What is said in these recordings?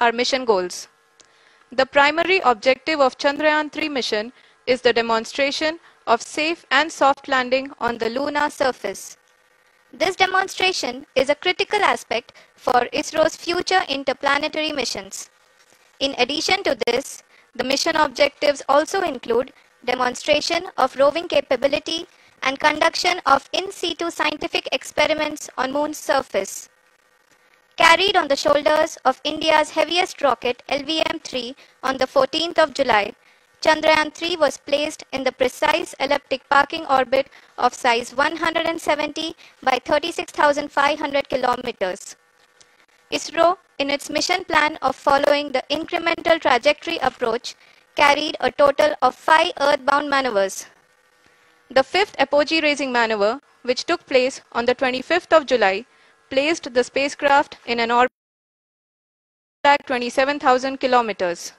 are mission goals. The primary objective of Chandrayaan-3 mission is the demonstration of safe and soft landing on the lunar surface. This demonstration is a critical aspect for ISRO's future interplanetary missions. In addition to this, the mission objectives also include demonstration of roving capability and conduction of in situ scientific experiments on moon's surface. Carried on the shoulders of India's heaviest rocket LVM-3 on the 14th of July, Chandrayaan-3 was placed in the precise elliptic parking orbit of size 170 by 36,500 kilometers. ISRO, in its mission plan of following the incremental trajectory approach, carried a total of five earthbound maneuvers. The fifth apogee raising maneuver, which took place on the 25th of July, placed the spacecraft in an orbit at 27,000 kilometers.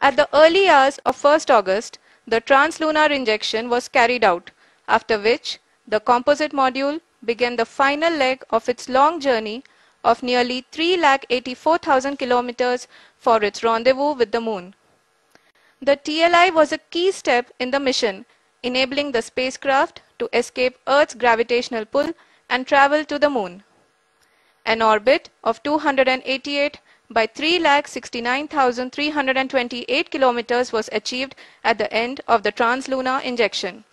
At the early hours of 1st August, the translunar injection was carried out, after which the composite module began the final leg of its long journey of nearly 3,84,000 kilometers for its rendezvous with the moon. The TLI was a key step in the mission, enabling the spacecraft to escape Earth's gravitational pull and travel to the moon. An orbit of 288 by 3,69,328 kilometers was achieved at the end of the translunar injection.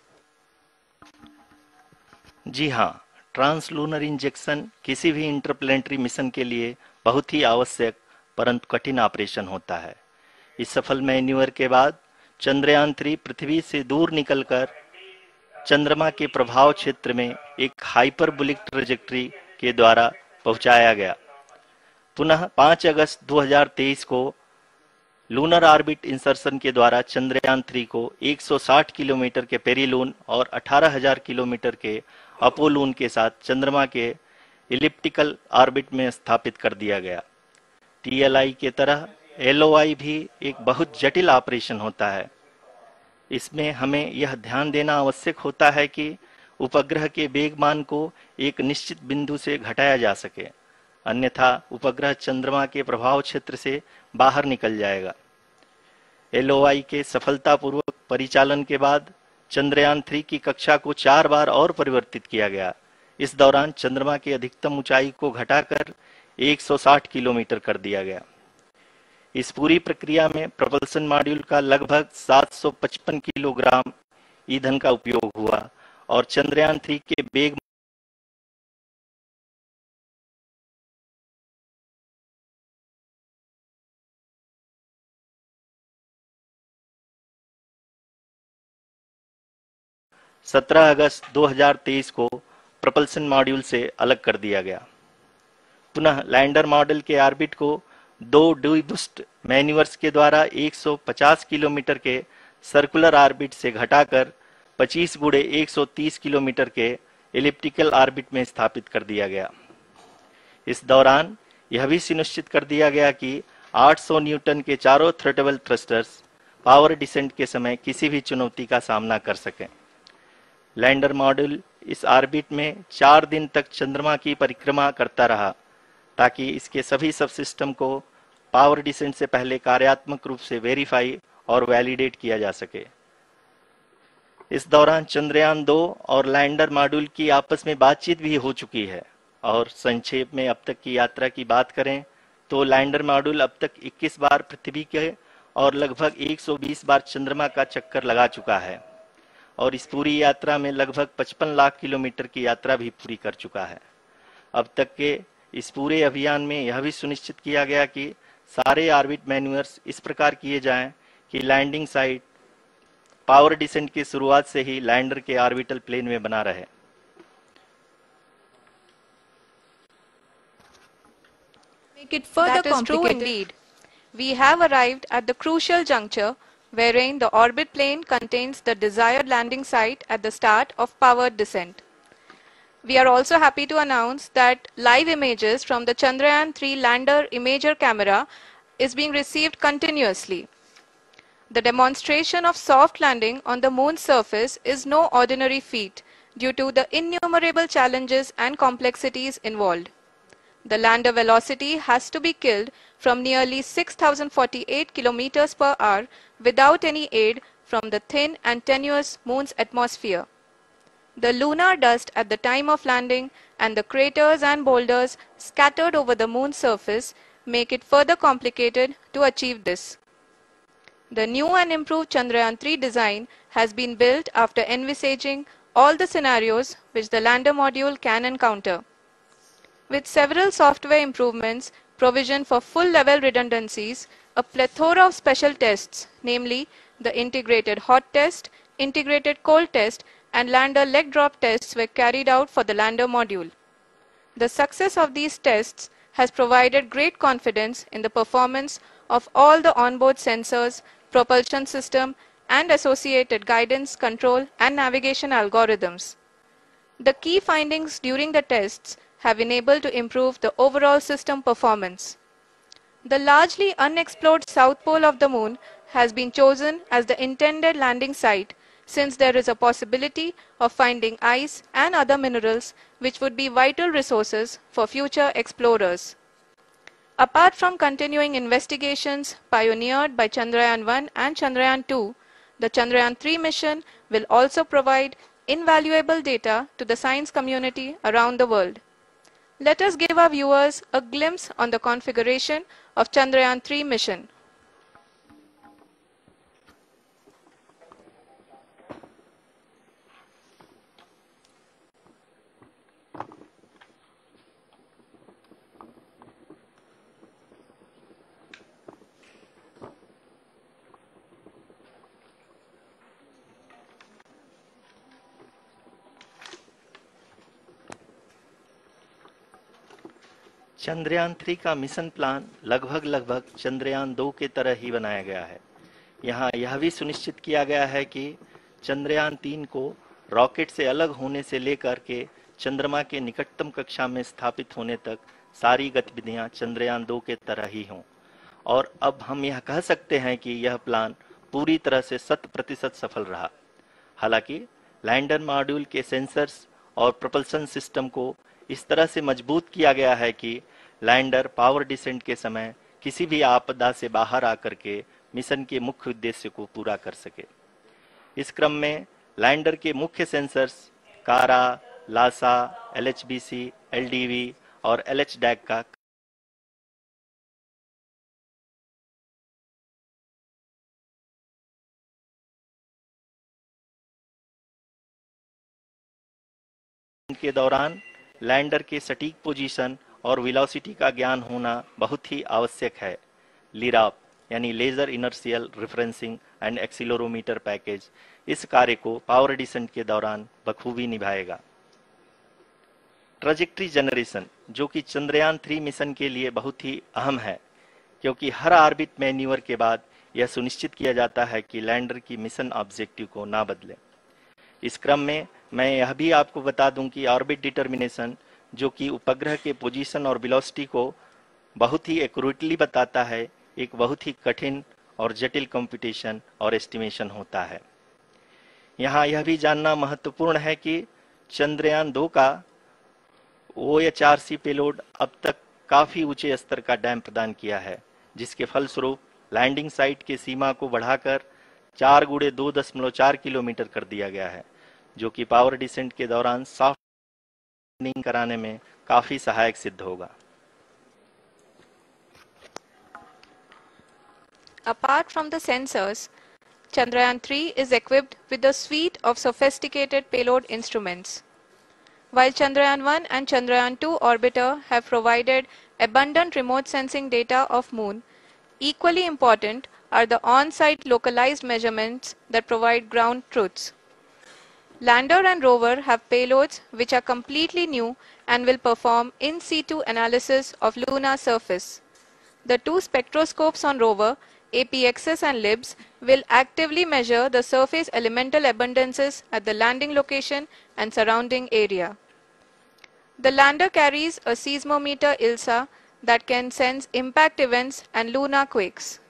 जी हाँ translunar injection किसी भी interplanetary mission के लिए बहुत ही आवश्यक परंतु कठिन operation होता है इस सफल मैन्यूअर के बाद चंद्रयान थ्री पृथ्वी से दूर निकलकर चंद्रमा के प्रभाव क्षेत्र में एक हाइपरबुलिक ट्रेजेक्ट्री के द्वारा पहुँचाया गया। पुनः 5 अगस्त 2023 को लूनर ऑर्बिट इंसर्शन के द्वारा चंद्रयान थ्री को 160 किलोमीटर के पेरीलून और 18,000 किलोमीटर के अपोलून के साथ चंद्रमा के इलिप्टिकल ऑर्बिट में स्थापित कर दिया गया। टीएलआई के तरह एलओआई भी एक बहुत जटिल ऑपरेशन होता है। इसमें हमें यह ध्यान देना आवश्यक होता है कि उपग्रह के वेगमान को एक निश्चित बिंदु से घटाया जा सके, अन्यथा उपग्रह चंद्रमा के प्रभाव क्षेत्र से बाहर निकल जाएगा। एलओआई के सफलतापूर्वक परिचालन के बाद चंद्रयान थ्री की कक्षा को चार बार और परिवर्तित किया गया। इस दौरान चंद्रमा की अधिकतम ऊंचाई को घटाकर 160 किलोमीटर कर दिया गया। इस पूरी प्रक्रिया में प्रपल्सन मॉड्यूल का लगभग 755 किलोग्राम ईंधन का उपयोग हुआ और चंद्रयान थ्री के वेग सत्रह अगस्त 2023 को प्रपल्सन मॉड्यूल से अलग कर दिया गया। पुनः लैंडर मॉडल के ऑर्बिट को दो डूबुस्ट मैन्यूवर्स के द्वारा 150 किलोमीटर के सर्कुलर ऑर्बिट से घटाकर 25 गुड़े 130 किलोमीटर के एलिप्टिकल ऑर्बिट में स्थापित कर दिया गया। इस दौरान यह भी सुनिश्चित कर दिया गया कि 800 न्यूटन के चारों थ्रेटेबल थ्रस्टर्स पावर डिसेंट के समय किसी भी चुनौती का सामना कर सकें। लैंडर मॉड्यूल इस ऑर्बिट में चार दिन तक चंद्रमा की परिक्रमा करता रहा। ताकि इसके सभी सब सिस्टम को पावर डिसेंट से पहले कार्यात्मक रूप से वेरीफाई और वैलिडेट किया जा सके। इस दौरान चंद्रयान दो और लैंडर मॉड्यूल की आपस में बातचीत भी हो चुकी है। और संक्षेप में अब तक की यात्रा की बात करें तो लैंडर मॉड्यूल अब तक 21 बार पृथ्वी के और लगभग 120 बार चंद्रमा का चक्कर लगा चुका है। और इस पूरी यात्रा में लगभग 55 लाख किलोमीटर की यात्रा भी पूरी कर चुका है। अब तक के इस पूरे अभियान में यह भी सुनिश्चित किया गया कि सारे ऑर्बिट मैन्यूअर्स इस प्रकार किए जाएँ कि लैंडिंग साइट पावर डिसेंट की शुरुआत से ही लैंडर के ऑर्बिटल प्लेन में बना रहे Make it further that is true indeed. We have arrived at the crucial juncture wherein the orbit plane contains the desired landing site at the start of powered descent. We are also happy to announce that live images from the Chandrayaan-3 lander imager camera is being received continuously. The demonstration of soft landing on the moon's surface is no ordinary feat due to the innumerable challenges and complexities involved. The lander velocity has to be killed from nearly 6048 kilometers per hour without any aid from the thin and tenuous moon's atmosphere. The lunar dust at the time of landing and the craters and boulders scattered over the moon's surface make it further complicated to achieve this. The new and improved Chandrayaan 3 design has been built after envisaging all the scenarios which the lander module can encounter. With several software improvements, provision for full level redundancies, a plethora of special tests, namely the integrated hot test, integrated cold test, and lander leg drop tests were carried out for the lander module. The success of these tests has provided great confidence in the performance of all the onboard sensors, propulsion system, and associated guidance, control, and navigation algorithms. The key findings during the tests have enabled to improve the overall system performance. The largely unexplored south pole of the moon has been chosen as the intended landing site since there is a possibility of finding ice and other minerals which would be vital resources for future explorers. Apart from continuing investigations pioneered by Chandrayaan 1 and Chandrayaan 2, the Chandrayaan 3 mission will also provide invaluable data to the science community around the world. Let us give our viewers a glimpse on the configuration of Chandrayaan 3 mission. Chandrayaan three का mission plan लगभग लगभग चंद्रयान दो के तरह ही बनाया गया है। यहाँ यह भी सुनिश्चित किया गया है कि चंद्रयान तीन को रॉकेट से अलग होने से लेकर के चंद्रमा के निकटतम कक्षा में स्थापित होने तक सारी गतिविधियाँ चंद्रयान दो के तरह ही हों। और अब हम यह कह सकते हैं कि यह प्लान पूरी तरह से शत प्रतिशत सफल रहा। हालाँकि लैंडर मॉड्यूल के सेंसर्स और प्रपल्सन सिस्टम को इस तरह से मज़बूत किया गया है कि लैंडर, पावर डिसेंट के समय किसी भी आपदा से बाहर आकर के मिशन के मुख्य उद्देश्य को पूरा कर सके। इस क्रम में लैंडर के मुख्य सेंसर्स, कारा, Lasa L H B C L D V और एल एच डैक का के दौरान लैंडर के सटीक पोजीशन और वेलोसिटी का ज्ञान होना बहुत ही आवश्यक है। लिराप यानी laser inertial referencing and accelerometer package इस कार्य को पावर डिसेंट के दौरान बखूबी निभाएगा। ट्रजेक्ट्री जनरेशन जो कि चंद्रयान थ्री मिशन के लिए बहुत ही अहम है, क्योंकि हर आर्बिट मैन्यूअर के बाद यह सुनिश्चित किया जाता है कि लैंडर की मिशन ऑब्जेक्टिव को ना बदले। इस क्रम में मैं यह भी आपको बता दूँ कि ऑर्बिट डिटर्मिनेशन जो कि उपग्रह के पोजीशन और वेलोसिटी को बहुत ही एक्यूरेटली बताता है, एक बहुत ही कठिन और जटिल कंपटीशन और एस्टिमेशन होता है। यहाँ यह भी जानना महत्वपूर्ण है कि चंद्रयान दो का O H R C payload अब तक काफ़ी ऊँचे स्तर का डैम प्रदान किया है, जिसके फलस्वरूप लैंडिंग साइट के सीमा को बढ़ाकर चार गुड़े दो दशमलव चार किलोमीटर कर दिया गया है, जो कि पावर डिसेंट के दौरान सॉफ्ट लैंडिंग कराने में काफ़ी सहायक सिद्ध होगा Apart from the sensors, Chandrayaan 3 is equipped with a suite of sophisticated payload instruments. While Chandrayaan 1 and Chandrayaan 2 orbiter have provided abundant remote sensing data of moon, equally important are the on-site localized measurements that provide ground truths. Lander and rover have payloads which are completely new and will perform in situ analysis of lunar surface. The two spectroscopes on rover, APXS and LIBS, will actively measure the surface elemental abundances at the landing location and surrounding area. The lander carries a seismometer ILSA that can sense impact events and lunar quakes.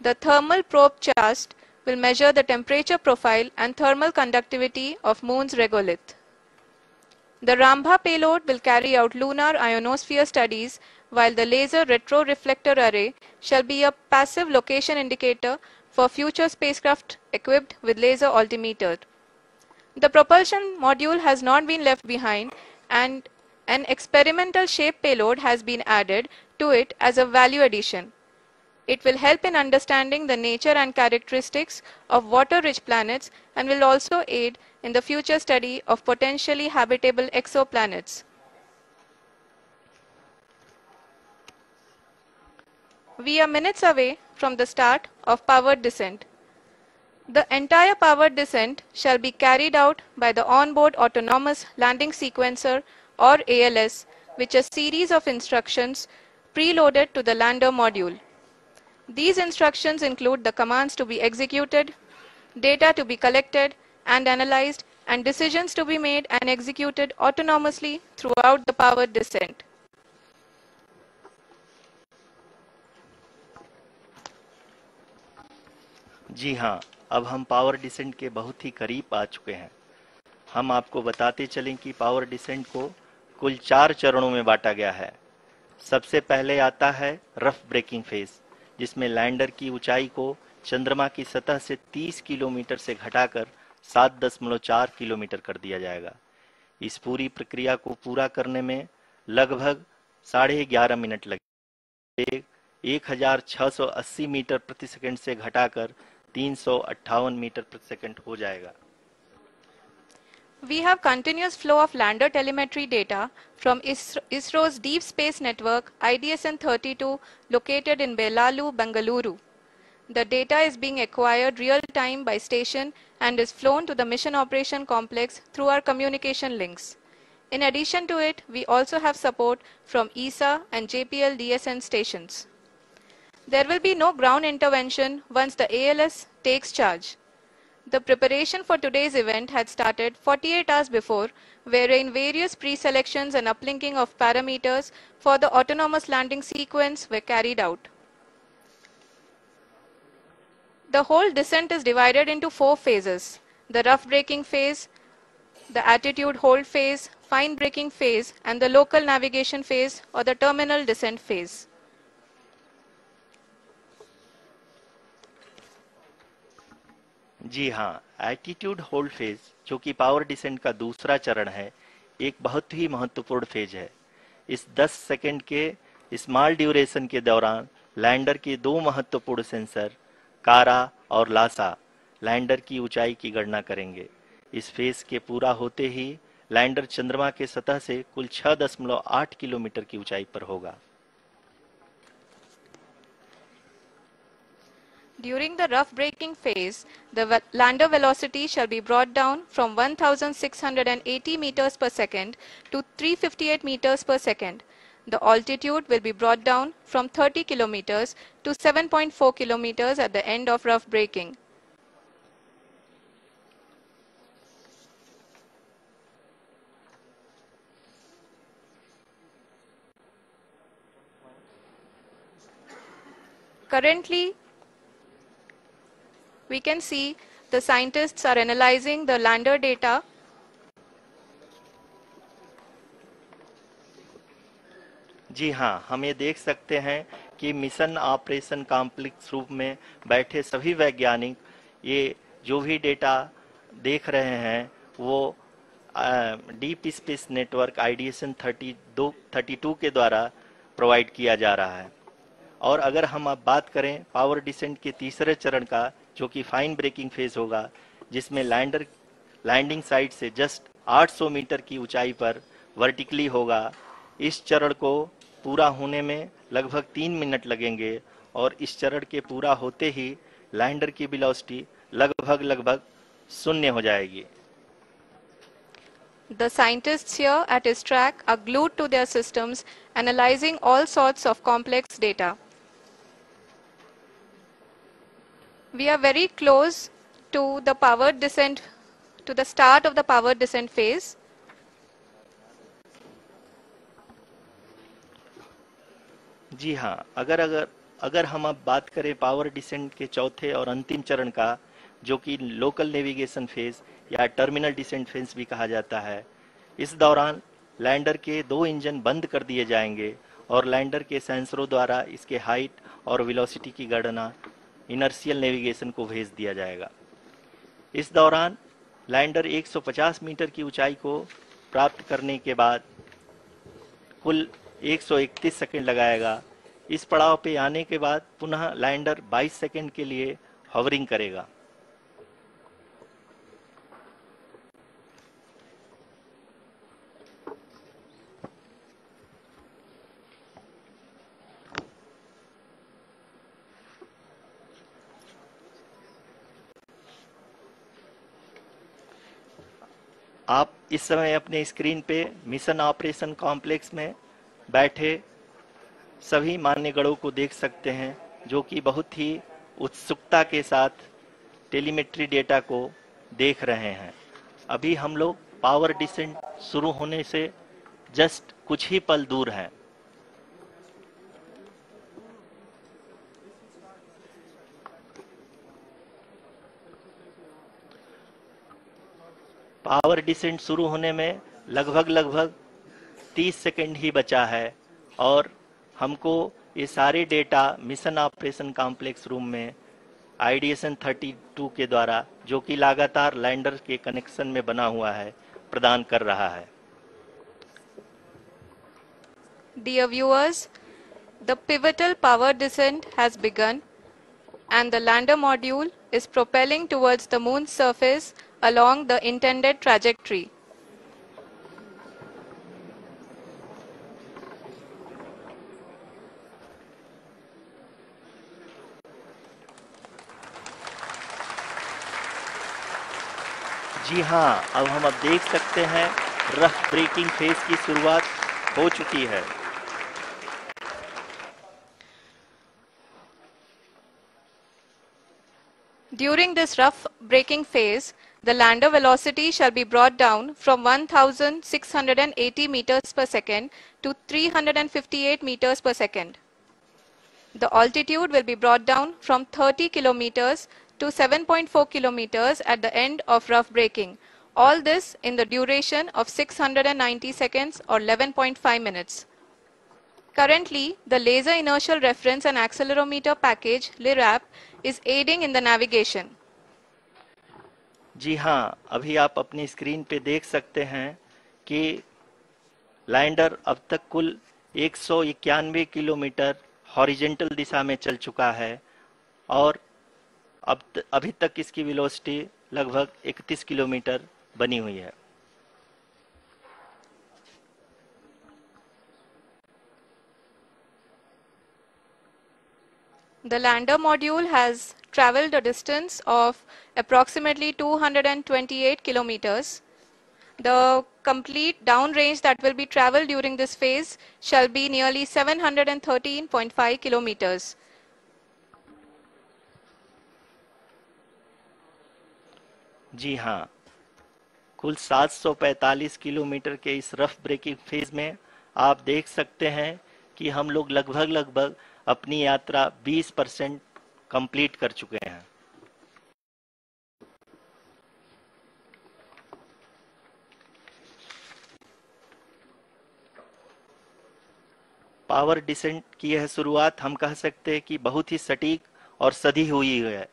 The thermal probe CHAST will measure the temperature profile and thermal conductivity of moon's regolith. The Rambha payload will carry out lunar ionosphere studies while the laser retroreflector array shall be a passive location indicator for future spacecraft equipped with laser altimeter. The propulsion module has not been left behind and an experimental SHAPE payload has been added to it as a value addition. It will help in understanding the nature and characteristics of water-rich planets and will also aid in the future study of potentially habitable exoplanets. We are minutes away from the start of powered descent. The entire powered descent shall be carried out by the onboard autonomous landing sequencer or ALS, which is a series of instructions preloaded to the lander module. These instructions include the commands to be executed, data to be collected and analyzed, and decisions to be made and executed autonomously throughout the powered descent. जी हाँ अब हम power descent के बहुत ही करीब आ चुके हैं हम आपको बताते चलें कि पावर डिसेंट को कुल चार चरणों में बांटा गया है सबसे पहले आता है रफ ब्रेकिंग फ़ेज़ जिसमें लैंडर की ऊंचाई को चंद्रमा की सतह से 30 किलोमीटर से घटाकर 7.4 किलोमीटर कर दिया जाएगा। इस पूरी प्रक्रिया को पूरा करने में लगभग साढ़े ग्यारह मिनट लगे। एक हज़ार छह सौ अस्सी मीटर प्रति सेकंड से घटाकर तीन सौ अट्ठावन मीटर प्रति सेकंड हो जाएगा। We have continuous flow of lander telemetry data from ISRO's Deep Space Network IDSN-32 located in Byalalu, Bengaluru. The data is being acquired real time by station and is flown to the mission operation complex through our communication links. In addition to it, we also have support from ESA and JPL DSN stations. There will be no ground intervention once the ALS takes charge. The preparation for today's event had started 48 hours before, wherein various pre-selections and uplinking of parameters for the autonomous landing sequence were carried out. The whole descent is divided into four phases. The rough braking phase, the attitude hold phase, fine braking phase, and the local navigation phase or the terminal descent phase. जी हाँ attitude hold phase जो कि power descent का दूसरा चरण है, एक बहुत ही महत्वपूर्ण फ़ेज़ है। इस 10 सेकंड के स्मॉल ड्यूरेशन के दौरान लैंडर के दो महत्वपूर्ण सेंसर कारा और लासा लैंडर की ऊंचाई की गणना करेंगे। इस फ़ेज़ के पूरा होते ही लैंडर चंद्रमा के सतह से कुल 6.8 किलोमीटर की ऊंचाई पर होगा। During the rough braking phase, the lander velocity shall be brought down from 1680 meters per second to 358 meters per second. The altitude will be brought down from 30 kilometers to 7.4 kilometers at the end of rough braking. Currently, we can see the scientists are analyzing the lander data. जी हाँ हम ये देख सकते हैं कि mission operation complex रूप में बैठे सभी वैज्ञानिक ये जो भी डेटा देख रहे हैं, वो डीप स्पेस नेटवर्क आईडीएसएन 32 32 के द्वारा प्रोवाइड किया जा रहा है। और अगर हम अब बात करें पावर डिसेंट के तीसरे चरण का जो कि फाइन ब्रेकिंग फ़ेज़ होगा जिसमें लैंडर लैंडिंग साइट से जस्ट 800 मीटर की ऊंचाई पर वर्टिकली होगा इस चरण को पूरा होने में लगभग तीन मिनट लगेंगे और इस चरण के पूरा होते ही लैंडर की वेलोसिटी लगभग लगभग शून्य हो जाएगी The scientists here at ISTRAC are glued to their systems, analyzing all sorts of complex data. We are very close to the powered descent, to the start of the powered descent phase. जी हाँ अगर अगर अगर हम अब बात करें power descent के चौथे और अंतिम चरण का जो कि लोकल नेविगेशन फ़ेज़ या टर्मिनल डिसेंट फ़ेज़ भी कहा जाता है इस दौरान लैंडर के दो इंजन बंद कर दिए जाएँगे और लैंडर के सेंसरों द्वारा इसके हाइट और वेलोसिटी की गणना इनर्शियल नेविगेशन को भेज दिया जाएगा। इस दौरान लैंडर 150 मीटर की ऊंचाई को प्राप्त करने के बाद कुल 131 सेकंड लगाएगा। इस पड़ाव पे आने के बाद पुनः लैंडर 22 सेकंड के लिए हवरिंग करेगा। आप इस समय अपने स्क्रीन पे मिशन ऑपरेशन कॉम्प्लेक्स में बैठे सभी मान्यगढ़ों को देख सकते हैं, जो कि बहुत ही उत्सुकता के साथ टेलीमेट्री डेटा को देख रहे हैं। अभी हम लोग पावर डिसेंट शुरू होने से जस्ट कुछ ही पल दूर हैं। पावर डिसेंट शुरू होने में लगभग लगभग 30 सेकंड ही बचा है और हमको ये सारे data mission operation complex room में आईडीएसएन 32 के द्वारा जो कि लगातार लैंडर के कनेक्शन में बना हुआ है प्रदान कर रहा है। Dear viewers, the pivotal power descent has begun and the lander module is propelling towards the moon's surface along the intended trajectory. जी हाँ अब हम अब देख सकते हैं रफ ब्रेकिंग फ़ेज़ की शुरुआत हो चुकी है during this rough braking phase the lander velocity shall be brought down from 1680 meters per second to 358 meters per second. The altitude will be brought down from 30 kilometers to 7.4 kilometers at the end of rough braking. All this in the duration of 690 seconds or 11.5 minutes. Currently, the Laser Inertial Reference and Accelerometer package LIRAP is aiding in the navigation. जी हाँ अभी आप अपनी screen पे देख सकते हैं कि लैंडर अब तक कुल एक सौ इक्यानवे किलोमीटर हॉरिजेंटल दिशा में चल चुका है और अब अभी तक इसकी वेलोसिटी लगभग 31 किलोमीटर बनी हुई है। The lander module has traveled a distance of approximately 228 kilometers. The complete downrange that will be traveled during this phase shall be nearly 713.5 kilometers. जी हाँ कुल 745 किलोमीटर के इस रफ ब्रेकिंग फ़ेज़ में आप देख सकते हैं कि हम लोग लगभग लगभग अपनी यात्रा 20 परसेंट कंप्लीट कर चुके हैं। पावर डिसेंट की यह शुरुआत हम कह सकते हैं कि बहुत ही सटीक और सधी हुई है,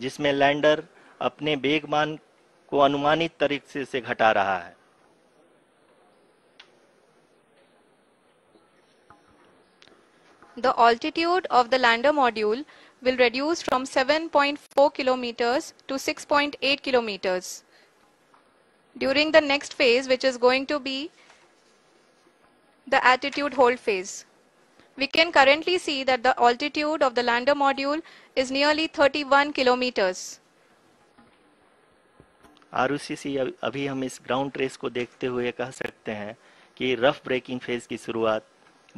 जिसमें लैंडर अपने बेगमान को अनुमानित तरीके से घटा रहा है। The altitude of the lander module will reduce from 7.4 kilometers to 6.8 kilometers. During the next phase, which is going to be the attitude hold phase. We can currently see that the altitude of the lander module is nearly 31 kilometers. आरयूसीसी अभी हम इस ground trace को देखते हुए कह सकते हैं कि रफ ब्रेकिंग फ़ेज़ की शुरुआत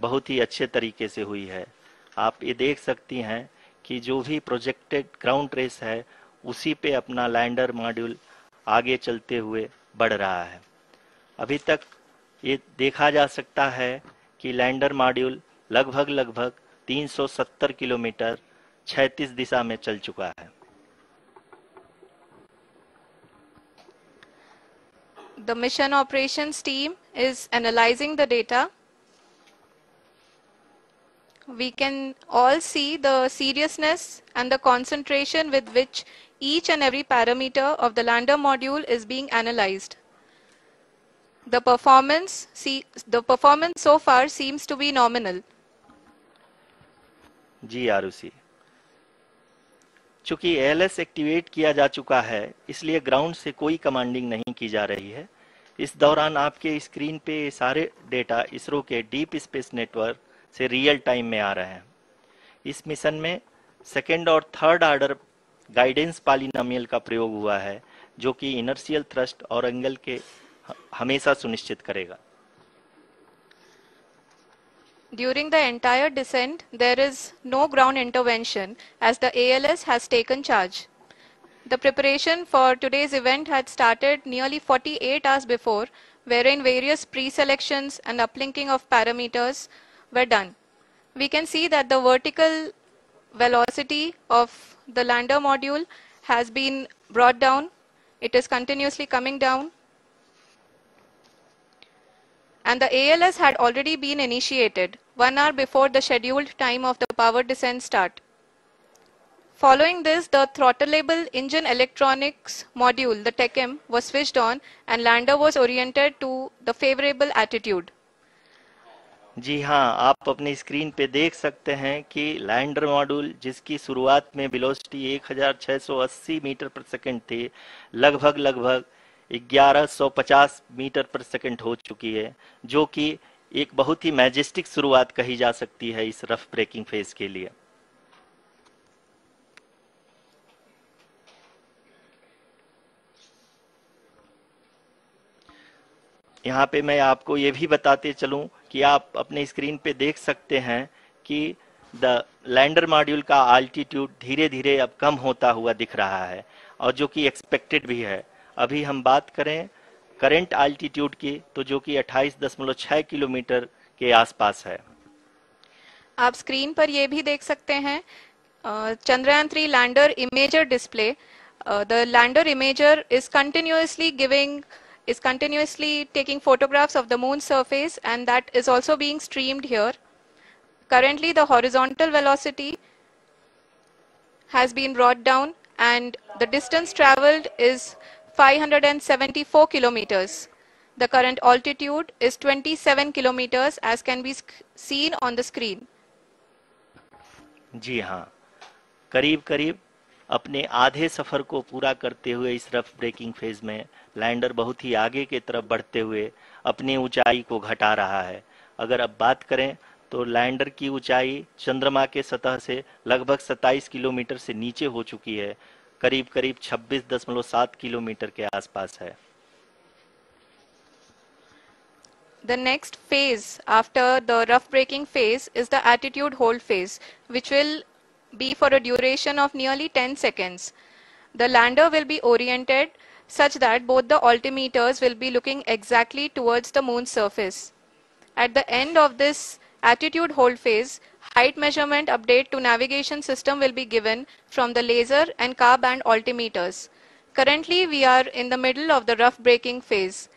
बहुत ही अच्छे तरीके से हुई है आप ये देख सकती हैं कि जो भी प्रोजेक्टेड ग्राउंड ट्रेस है, उसी पे अपना लैंडर मॉड्यूल आगे चलते हुए बढ़ रहा है अभी तक ये देखा जा सकता है कि लैंडर मॉड्यूल लगभग लगभग 370 किलोमीटर 36 दिशा में चल चुका है The mission operations team is analyzing the data. We can all see the seriousness and the concentration with which each and every parameter of the lander module is being analyzed. The performance, see, the performance so far seems to be nominal. जी आरुषि चूंकि LS activate किया जा चुका है इसलिए ground से कोई commanding नहीं की जा रही है इस दौरान आपके स्क्रीन पे सारे डेटा इसरो के डीप स्पेस नेटवर्क से रियल टाइम में आ रहे हैं इस मिशन में सेकेंड और थर्ड ऑर्डर गाइडेंस पॉलिनोमियल का प्रयोग हुआ है जो कि इनर्शियल थ्रस्ट और एंगल के हमेशा सुनिश्चित करेगा During the entire descent, there is no ground intervention as the ALS has taken charge. The preparation for today's event had started nearly 48 hours before, wherein various pre-selections and uplinking of parameters were done. We can see that the vertical velocity of the lander module has been brought down. It is continuously coming down. And the ALS had already been initiated one hour before the scheduled time of the power descent start. Following this, the throttleable engine electronics module, the TECM, was switched on and lander was oriented to the favorable attitude. जी हाँ आप अपनी screen पे देख सकते हैं कि lander module, जिसकी शुरुआत में वेलोसिटी 1680 मीटर पर सेकंड थी, लगभग लगभग 1150 मीटर पर सेकंड हो चुकी है, जो कि एक बहुत ही मैजेस्टिक शुरुआत कही जा सकती है इस रफ ब्रेकिंग फ़ेज़ के लिए। यहाँ पे मैं आपको ये भी बताते चलूँ कि आप अपने स्क्रीन पे देख सकते हैं कि द लैंडर मॉड्यूल का आल्टीट्यूड धीरे धीरे अब कम होता हुआ दिख रहा है और जो कि एक्सपेक्टेड भी है। अभी हम बात करें करंट आल्टीट्यूड की तो जो कि 28.6 किलोमीटर के आसपास है। आप स्क्रीन पर यह भी देख सकते हैं Chandrayaan three lander imager display the lander imager is continuously giving is continuously taking photographs of the moon's surface and that is also being streamed here. Currently the horizontal velocity has been brought down and the distance traveled is 574 kilometers. The current altitude is 27 kilometers as can be seen on the screen. जी हाँ करीब करीब अपने आधे सफ़र को पूरा करते हुए इस रफ ब्रेकिंग फ़ेज़ में लैंडर बहुत ही आगे की तरफ़ बढ़ते हुए अपनी ऊंचाई को घटा रहा है। अगर अब बात करें तो लैंडर की ऊंचाई चंद्रमा के सतह से लगभग 27 किलोमीटर से नीचे हो चुकी है। करीब करीब 26.7 किलोमीटर के आसपास है। The next phase after the rough braking phase is the attitude hold phase, which will be for a duration of nearly 10 seconds. The lander will be oriented such that both the altimeters will be looking exactly towards the moon's surface. At the end of this attitude hold phase, height measurement update to navigation system will be given from the laser and Ka band altimeters. Currently, we are in the middle of the rough braking phase.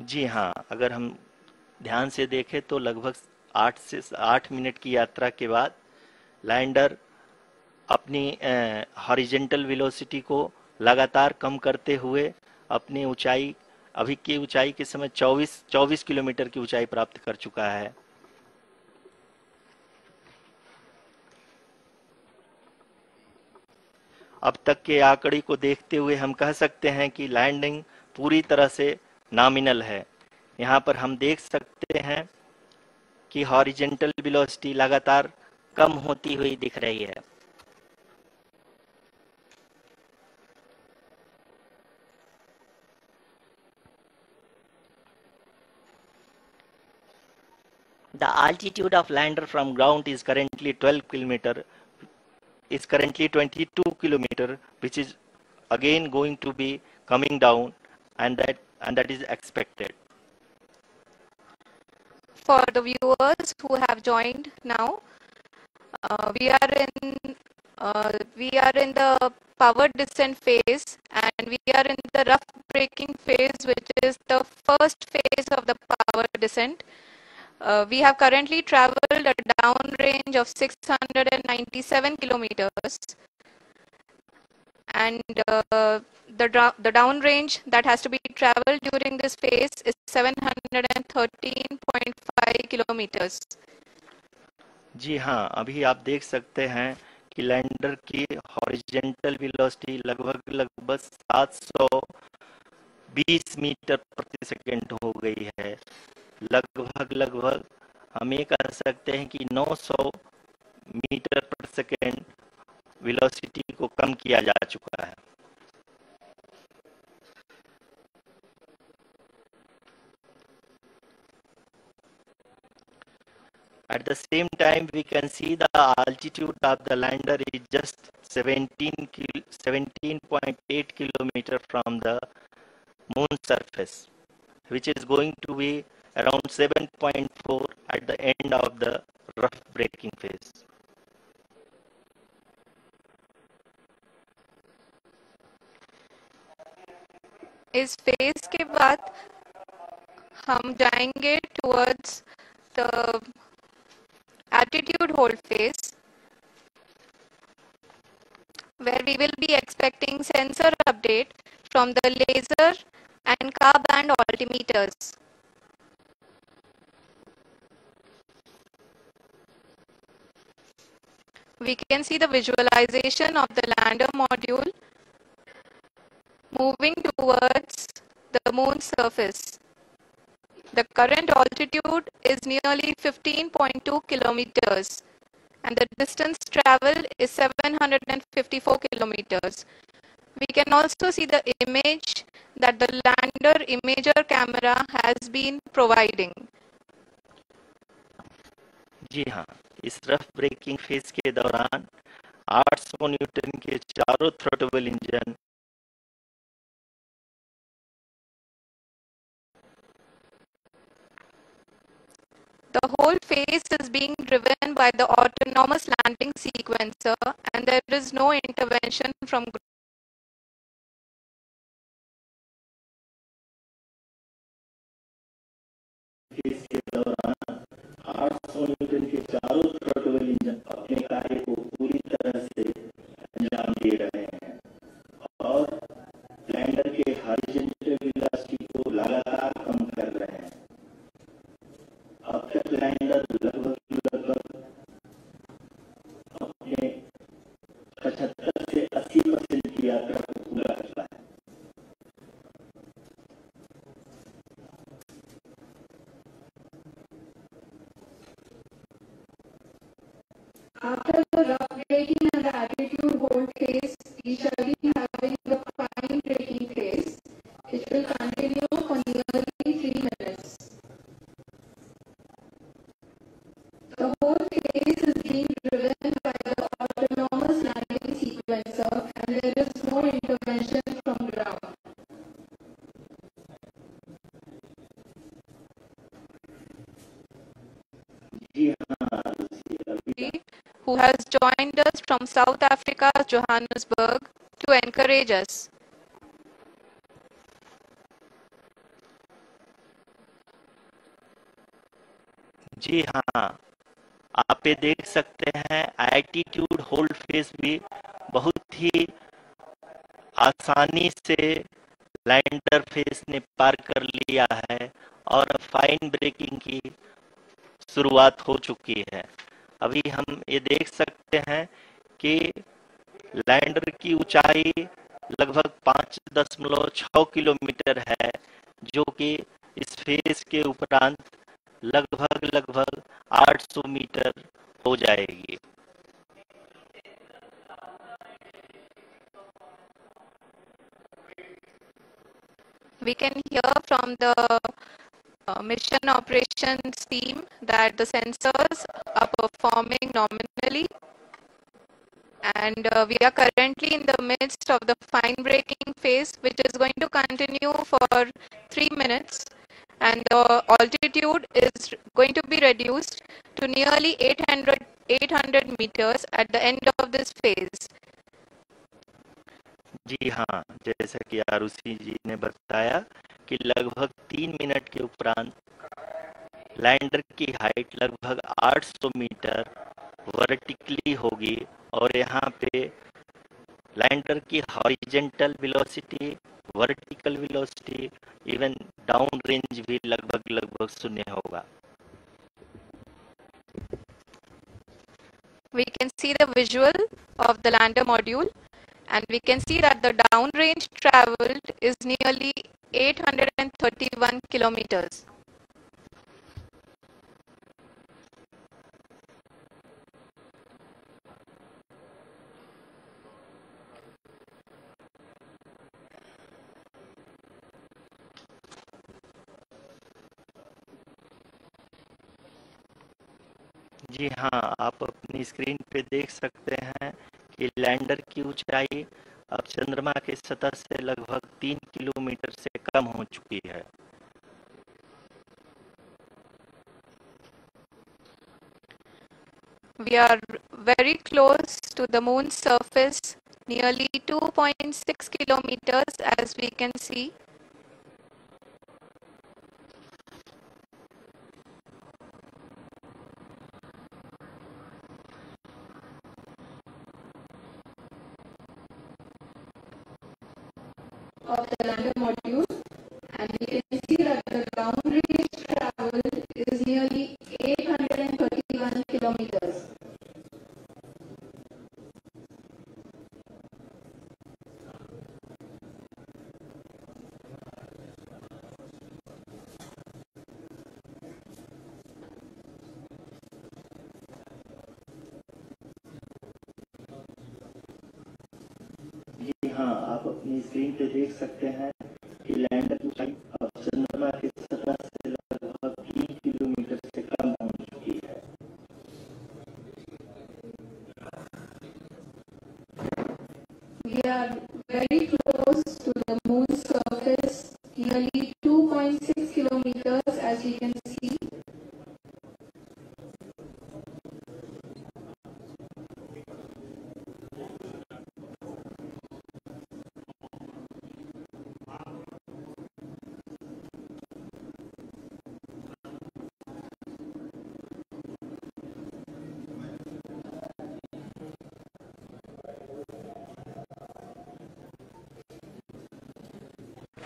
जी हाँ अगर हम ध्यान से देखें तो लगभग आठ से आठ मिनट की यात्रा के बाद लैंडर अपनी हॉरिजेंटल वेलोसिटी को लगातार कम करते हुए अपनी ऊंचाई, अभी की ऊंचाई के समय 24 24 किलोमीटर की ऊंचाई प्राप्त कर चुका है। अब तक के आंकड़ी को देखते हुए हम कह सकते हैं कि लैंडिंग पूरी तरह से नॉमिनल है। यहाँ पर हम देख सकते हैं कि हॉरिजेंटल वेलोसिटी लगातार कम होती हुई दिख रही है। The altitude of lander from ground is currently 12 kilometre is currently 22 kilometre which is again going to be coming down and that and that is expected For the viewers who have joined now, uh, we are in uh, we are in the power descent phase, and we are in the rough braking phase, which is the first phase of the power descent. Uh, we have currently traveled a downrange of 697 kilometers and uh, the, the downrange that has to be traveled during this phase is 713.5 kilometers. जी हाँ अभी आप देख सकते हैं कि lander की horizontal velocity लगभग लगभग 720 मीटर प्रति सेकंड हो गई है लगभग लगभग हम ये कह सकते हैं कि 900 मीटर प्रति सेकंड वेलोसिटी को कम किया जा चुका है At the same time, we can see the altitude of the lander is just 17 17.8 kilometer from the moon surface, which is going to be around 7.4 at the end of the rough braking phase. इस phase के बाद हम जाएँगे towards the attitude hold phase where we will be expecting sensor update from the laser and Ka band altimeters we can see the visualization of the lander module moving towards the moon surface. The current altitude is nearly 15.2 kilometers and the distance traveled is 754 kilometers. We can also see the image that the lander imager camera has been providing. जी हाँ इस rough braking phase के दौरान 800 newton के चारों थ्रोटबल engine The whole phase is being driven by the autonomous landing sequencer and there is no intervention from के दौरान 800 newton के चारों थ्रोटल इंजन अपने कार्य को पूरी तरह से अंजाम दे रहे हैं और लैंडर के हॉरिजॉन्टल वेलोसिटी को लगातार कम कर रहे हैं अब तक लगभग लगभग अपने पचहत्तर से अस्सी परसेंट की यात्रा को पूरा करता है After the rough braking and the attitude hold phase, we shall joined us from South Africa's Johannesburg, to encourage us. जी हाँ आप ये देख सकते हैं एटीट्यूड होल्ड फेस भी बहुत ही आसानी से लैंडर फेस ने पार कर लिया है और फाइन ब्रेकिंग की शुरुआत हो चुकी है अभी हम ये देख सकते हैं कि लैंडर की ऊंचाई लगभग पाँच दशमलव छः किलोमीटर है, जो कि इस के उपरांत लगभग लगभग 800 मीटर हो जाएगी। We can hear from the uh, mission operations team that the sensors are performing nominally. And uh, we are currently in the midst of the fine braking phase which is going to continue for 3 minutes. And the altitude is going to be reduced to nearly 800 800 meters at the end of this phase जी हाँ जैसा कि आरुषि जी ने बताया कि लगभग तीन minute के उपरांत लैंडर की हाइट लगभग 800 मीटर वर्टिकली होगी और यहाँ पे लैंडर की horizontal velocity vertical velocity even down range भी लगभग लगभग शून्य होगा। We can see the visual of the lander module. And we can see that the downrange traveled is nearly 831 kilometers. जी हाँ आप अपनी स्क्रीन पे देख सकते हैं कि लैंडर की ऊंचाई अब चंद्रमा के सतह से लगभग तीन किलोमीटर से कम हो चुकी है We are very close to the moon's surface, nearly 2.6 kilometers as we can see. And we can see that the downrange traveled is nearly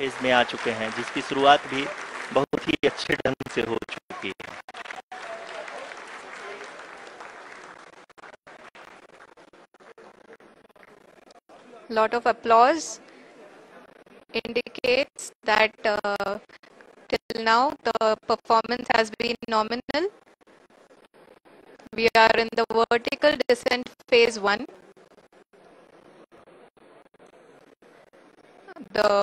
phase में आ चुके हैं जिसकी शुरुआत भी बहुत ही अच्छे ढंग से हो चुकी है lot of applause indicates that uh, till now the performance has been nominal. We are in the vertical descent phase 1. The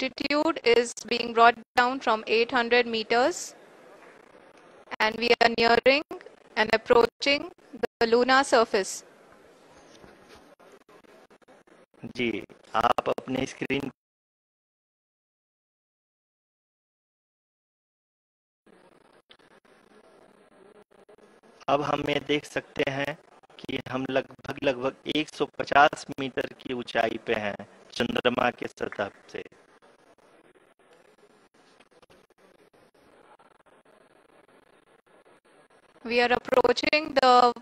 altitude is being brought down from 800 meters and we are nearing and approaching the lunar surface. जी आप अपने screen अब हम ये देख सकते हैं कि हम लगभग लगभग 150 मीटर की ऊंचाई पे हैं चंद्रमा के सतह से We are approaching the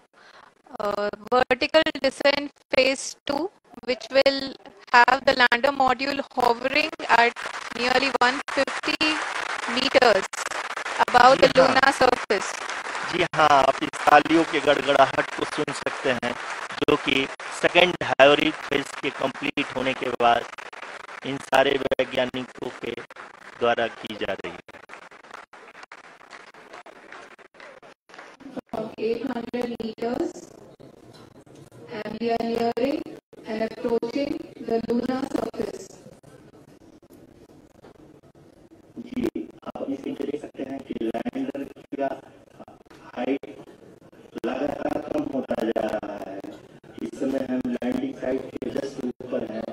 uh, vertical descent phase 2, which will have the lander module hovering at nearly 150 meters above the lunar surface. जी हाँ आप इस तालियों के गड़गड़ाहट को सुन सकते हैं जो कि सेकेंड हायोरिक फ़ेज़ के कंप्लीट होने के बाद इन सारे वैज्ञानिकों के द्वारा की जा रही है 800 meters and we are nearing and approaching the lunar surface. जी आप इस देख सकते हैं कि लैंडर का हाइट लगातार कम होता जा रहा है। इस समय हम लैंडिंग साइट के जस्ट ऊपर हैं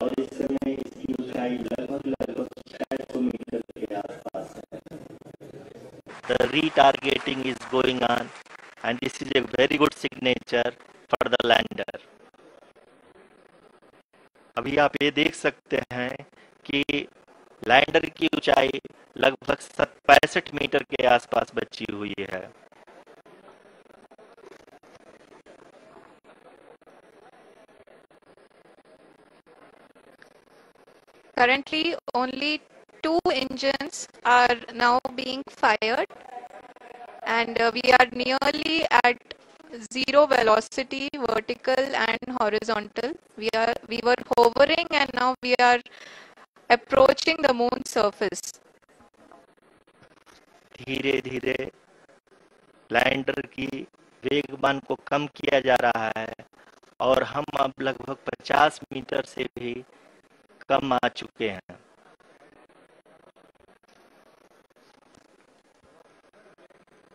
और इस समय इसकी ऊंचाई लगभग लगभग 600 मीटर के आसपास है। The retargeting is going on. And this is a very good signature for the lander. अभी आप ये देख सकते हैं कि लैंडर की ऊंचाई लगभग पैंसठ मीटर के आसपास बची हुई है Currently, only two engines are now being fired, and uh, we are nearly at zero velocity, vertical and horizontal. We are we were hovering, and now we are approaching the moon surface. धीरे धीरे lander की वेगमान को कम किया जा रहा है और हम अब लगभग 50 मीटर से भी कम आ चुके हैं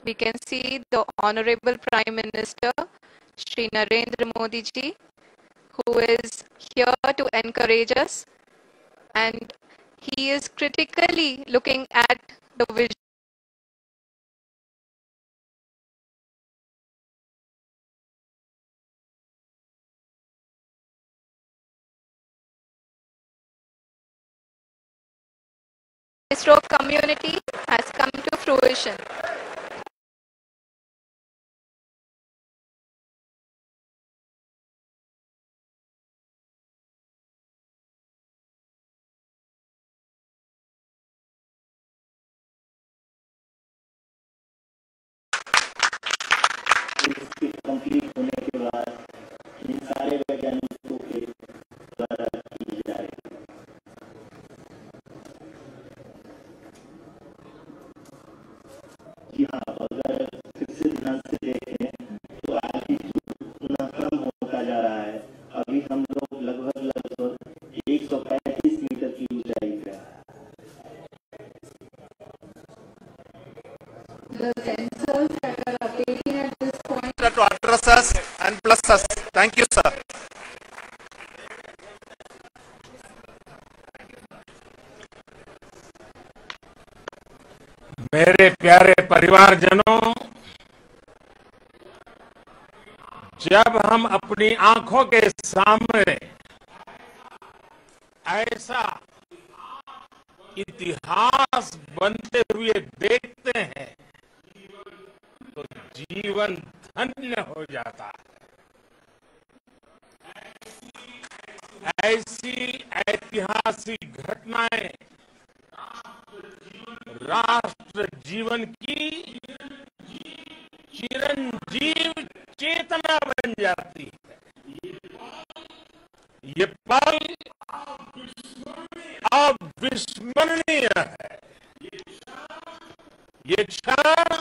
We can see the Honorable Prime Minister, Shri Narendra Modi ji, who is here to encourage us, and he is critically looking at the vision. ISRO community has come to fruition. इन मेरे परिवारजनों, जब हम अपनी आँखों के सामने ऐसा इतिहास बनते हुए देखते हैं तो जीवन धन्य हो जाता है। ऐसी ऐतिहासिक घटनाएँ राष्ट्र जीवन की चिरंजीव चेतना बन जाती है। ये पल अविस्मरणीय है। ये क्षण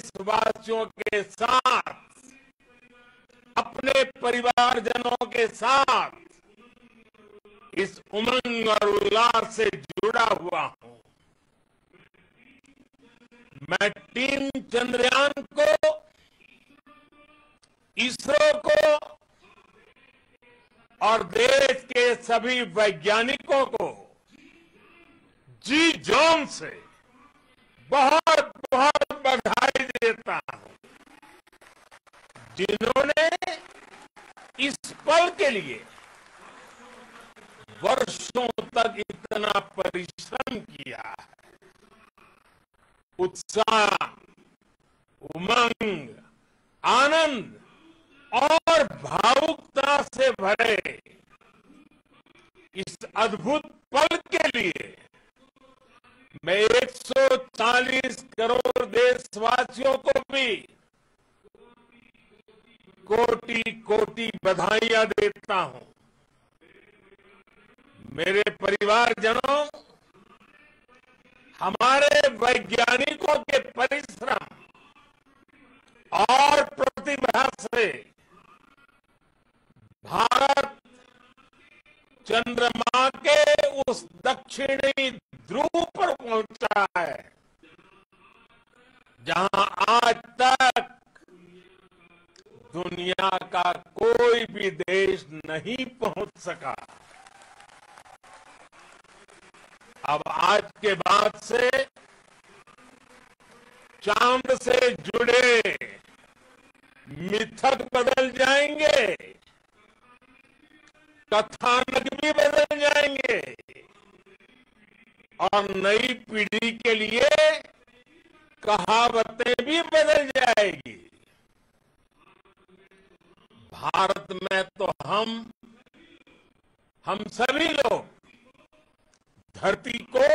देशवासियों के साथ, अपने परिवारजनों के साथ इस उमंग और उल्लास से जुड़ा हुआ हूँ। मैं टीम चंद्रयान को, इसरो को और देश के सभी वैज्ञानिकों को जी जोन से बहुत बहुत बधाई देता हूँ। जिन्होंने इस पल के लिए वर्षों तक इतना परिश्रम किया है, उत्साह, उमंग, आनंद और भावुकता से भरे इस अद्भुत पल के लिए मैं 140 करोड़ देशवासियों को भी कोटि कोटि बधाइयाँ देता हूँ। मेरे परिवारजनों, हमारे वैज्ञानिकों के परिश्रम और प्रतिभा से भारत चंद्रमा के उस दक्षिणी ध्रुव पर पहुँचा है। जहाँ आज तक दुनिया का कोई भी देश नहीं पहुँच सका। अब आज के बाद से चाँद से जुड़े मिथक बदल जाएँगे कथानक भी बदल जाएँगे। और नई पीढ़ी के लिए कहावतें भी बदल जाएगी। भारत में तो हम हम सभी लोग धरती को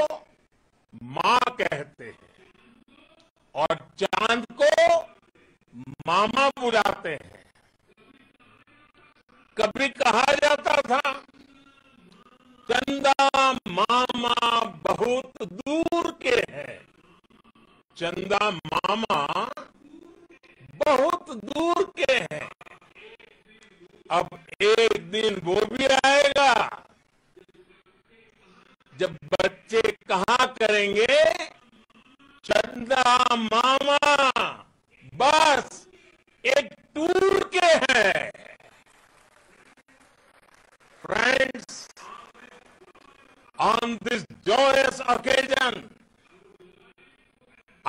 माँ कहते हैं और चाँद को मामा बुलाते हैं। कभी कहा जाता था चंदा मामा बहुत दूर के हैं। चंदा मामा बहुत दूर के हैं। अब एक दिन वो भी आएगा। जब बच्चे कहा करेंगे? चंदा मामा, बस, एक on this joyous occasion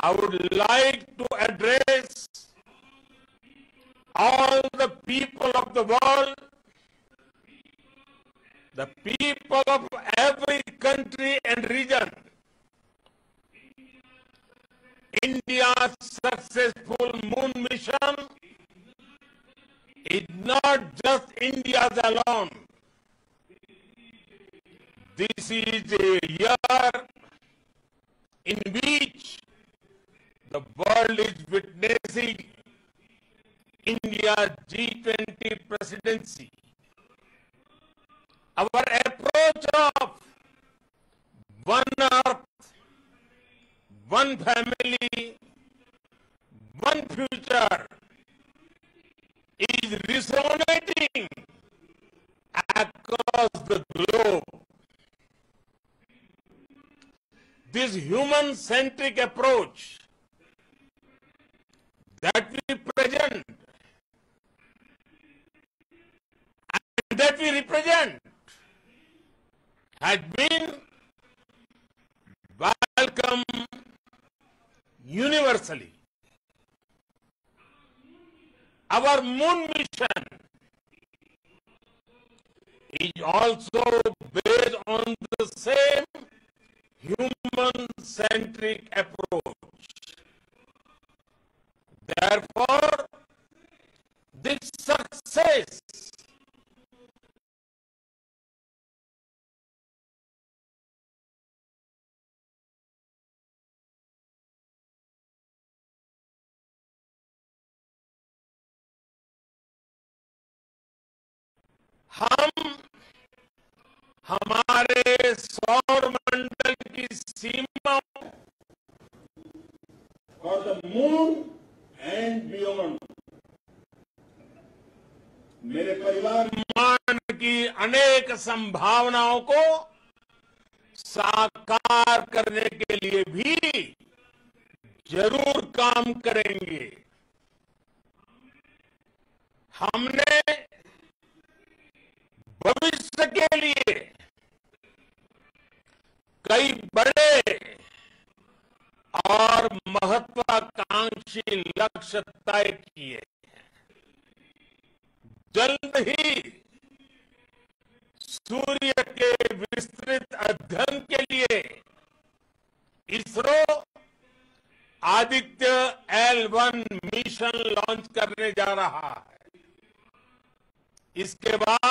i would like to address all the people of the world the people of every country and region India's successful moon mission is not just India's alone. This is a year in which the world is witnessing India's G20 presidency. Our approach of one earth, one family, one future is resonating across the globe. This human centric approach that we present and that we represent has been welcome universally. Our moon mission is also based on the same human centric approach. Therefore, this success हमारे सौर मंडल की सीमा for the moon and beyond. मेरे परिवार मान की अनेक संभावनाओं को साकार करने के लिए भी ज़रूर काम करेंगे हमने भविष्य के लिए कई बड़े और महत्वाकांक्षी लक्ष्य तय किए। जल्द ही सूर्य के विस्तृत अध्ययन के लिए ISRO Aditya L one mission launch करने जा रहा है। इसके बाद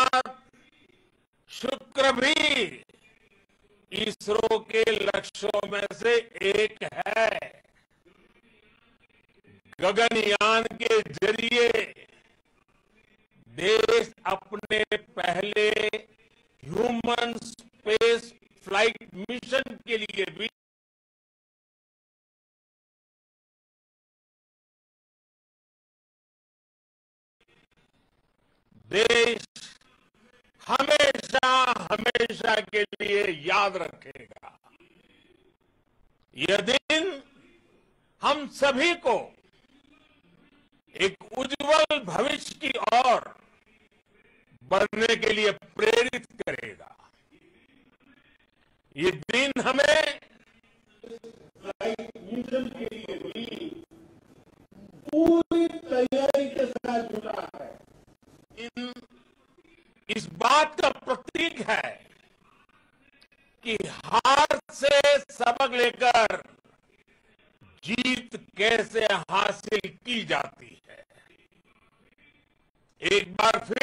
एक बार फिर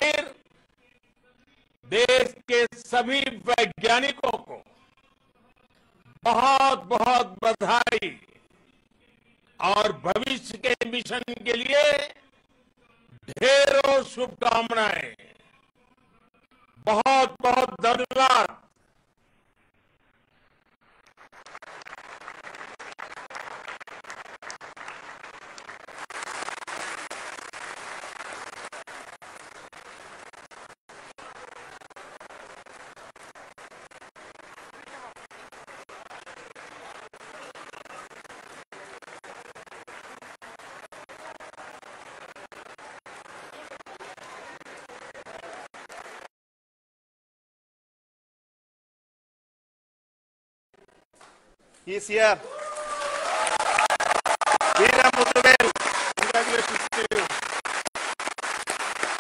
He is here. Veera Muthuvel, congratulations to you.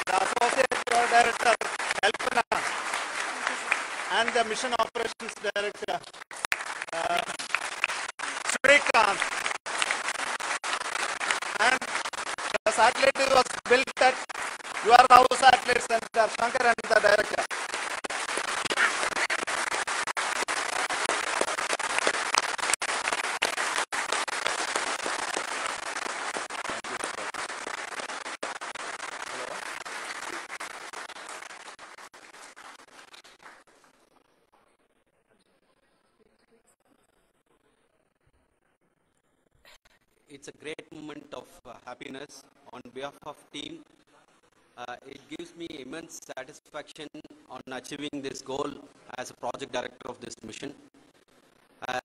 The Associate Director, Kalpana, and the Mission Operations Director, uh, Shrikant. And the satellite was built at your house satellite center, Shankar and the director. Satisfaction on achieving this goal as a project director of this mission. Uh,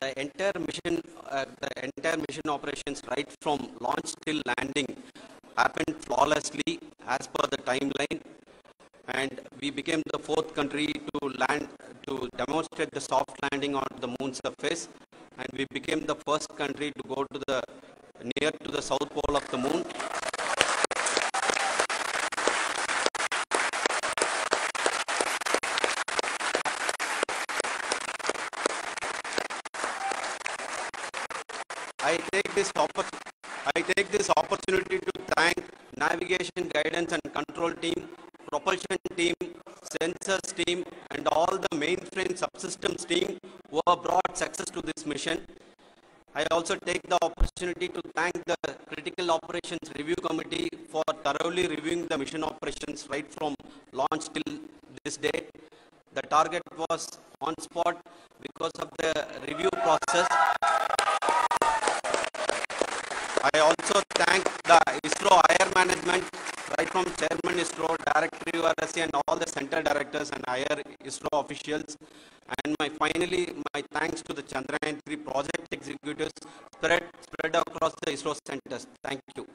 the entire mission, uh, the entire mission operations, right from launch till landing, happened flawlessly as per the timeline, and we became the fourth country to land to demonstrate the soft landing on the moon surface, and we became the first country to go to the near to the south pole of the moon. I take this oppor- I take this opportunity to thank navigation guidance and control team, propulsion team, sensors team, and all the mainframe subsystems team who have brought success to this mission. I also take the opportunity to thank the Critical Operations Review Committee for thoroughly reviewing the mission operations right from launch till this date. The target was on spot because of the review process. I also thank the ISRO higher management, right from Chairman ISRO, Director URSC, and all the center directors and higher ISRO officials. And my finally, my thanks to the Chandrayaan 3 project executives spread, spread across the ISRO centers. Thank you.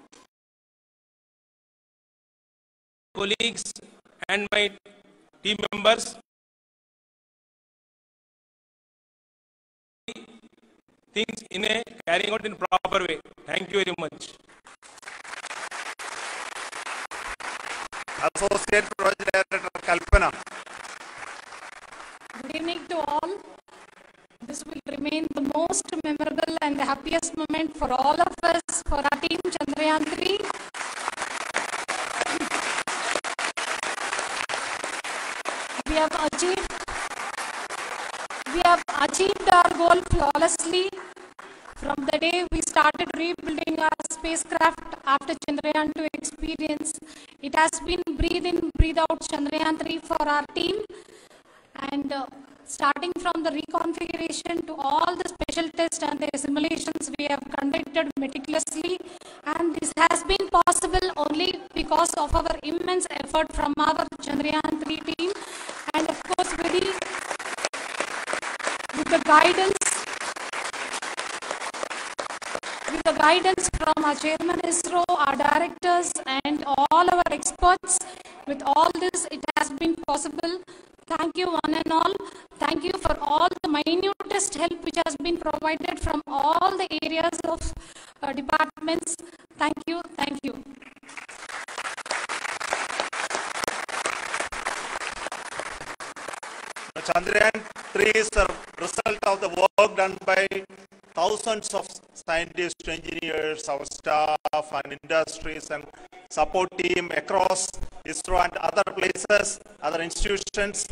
colleagues and my team members things in a carrying out in proper way thank you very much Associate Project Director Kalpana. Good evening to all. This will remain the most memorable and the happiest moment for all of us for our team Chandrayaan 3. We have achieved we have achieved our goal flawlessly from the day we started rebuilding our spacecraft after Chandrayaan 2 experience. It has been breathe in, breathe out Chandrayaan 3 for our team and uh, starting from the reconfiguration to all the special tests and the simulations we have conducted meticulously and this has been possible only because of our immense effort from our Chandrayaan 3 team and of course very with the guidance with the guidance from our chairman ISRO, our directors and all our experts. With all this, it has been possible. Thank you one and all. Thank you for all the minutest help which has been provided from all the areas of uh, departments. Thank you. Thank you. Chandrayaan 3 is a result of the work done by thousands of scientists, engineers, our staff and industries and support team across ISRO and other places, other institutions.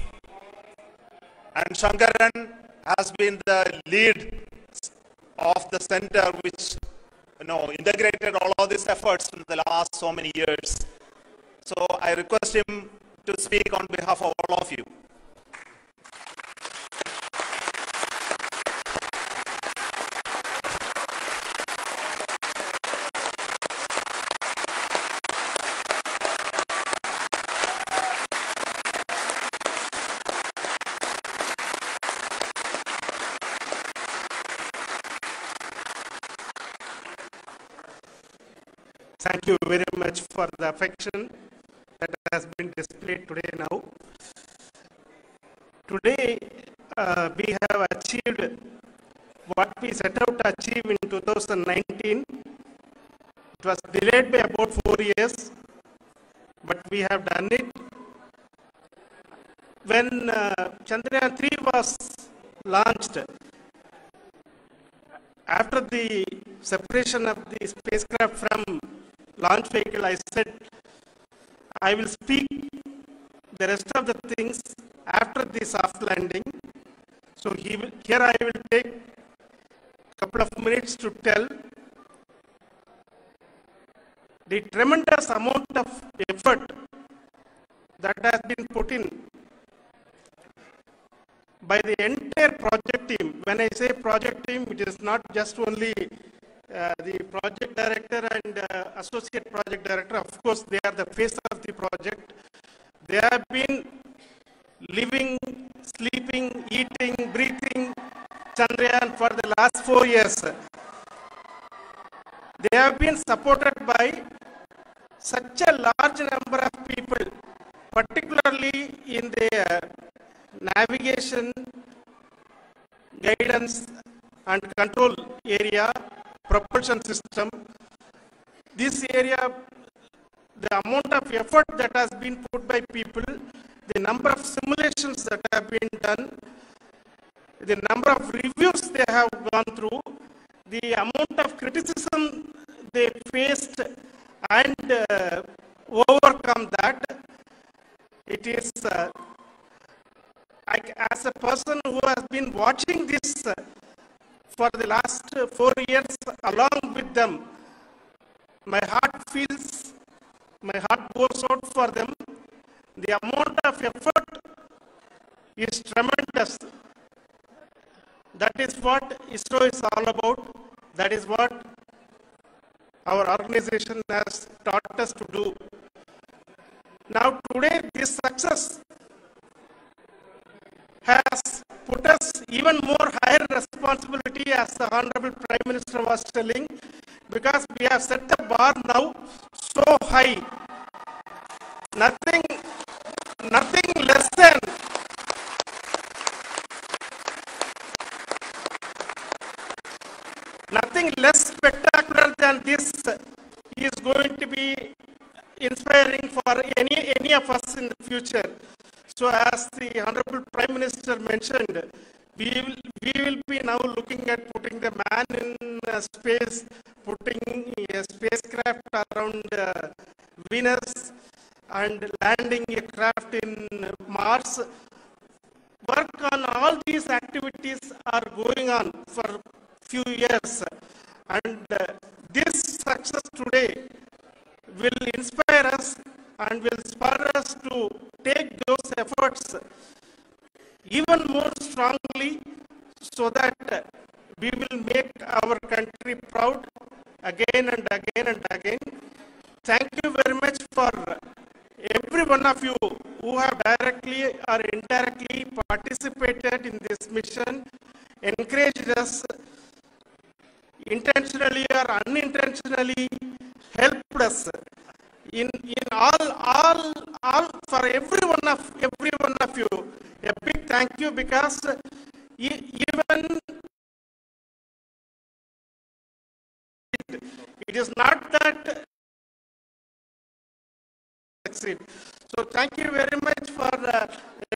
And Shankaran has been the lead of the center which you know integrated all of these efforts in the last so many years. So I request him to speak on behalf of all of you. Thank you very much for the affection that has been displayed today now. Today, uh, we have achieved what we set out to achieve in 2019. It was delayed by about four years, but we have done it. When uh, Chandrayaan 3 was launched, after the separation of the spacecraft from launch vehicle, I said, I will speak the rest of the things after the soft landing. So he will, here I will take a couple of minutes to tell the tremendous amount of effort that has been put in by the entire project team. When I say project team, it is not just only uh, the project director and uh, associate project director. Of course, they are the face of the project. They have been living, sleeping, eating, breathing Chandrayaan for the last four years. They have been supported by such a large number of people, particularly in the uh, navigation, guidance and control area, propulsion system. This area, the amount of effort that has been put by people, the number of simulations that have been done, the number of reviews they have gone through, the amount of criticism they faced and uh, overcome that, it is uh, I, as a person who has been watching this uh, for the last four years along with them, my heart feels, my heart goes out for them. The amount of effort is tremendous. That is what ISRO is all about. That is what our organization has taught us to do. Now, today, this success has put us even more higher responsibility, as the Honorable Prime Minister was telling, because we have set the bar now so high. Nothing, nothing less than nothing less spectacular than this is going to be inspiring for any, any of us in the future. So as the Honorable Prime Minister mentioned, we will, we will be now looking at putting the man in uh, space, putting a spacecraft around uh, Venus and landing a craft in Mars. Work on all these activities are going on for few years and uh, this success today will inspire us and will spur us to take those efforts even more strongly so that we will make our country proud again and again and again. Thank you very much for every one of you who have directly or indirectly participated in this mission, encouraged us intentionally or unintentionally helped us in in all all all for every one of every one of you a big thank you because even it is not that succeed so thank you very much for uh,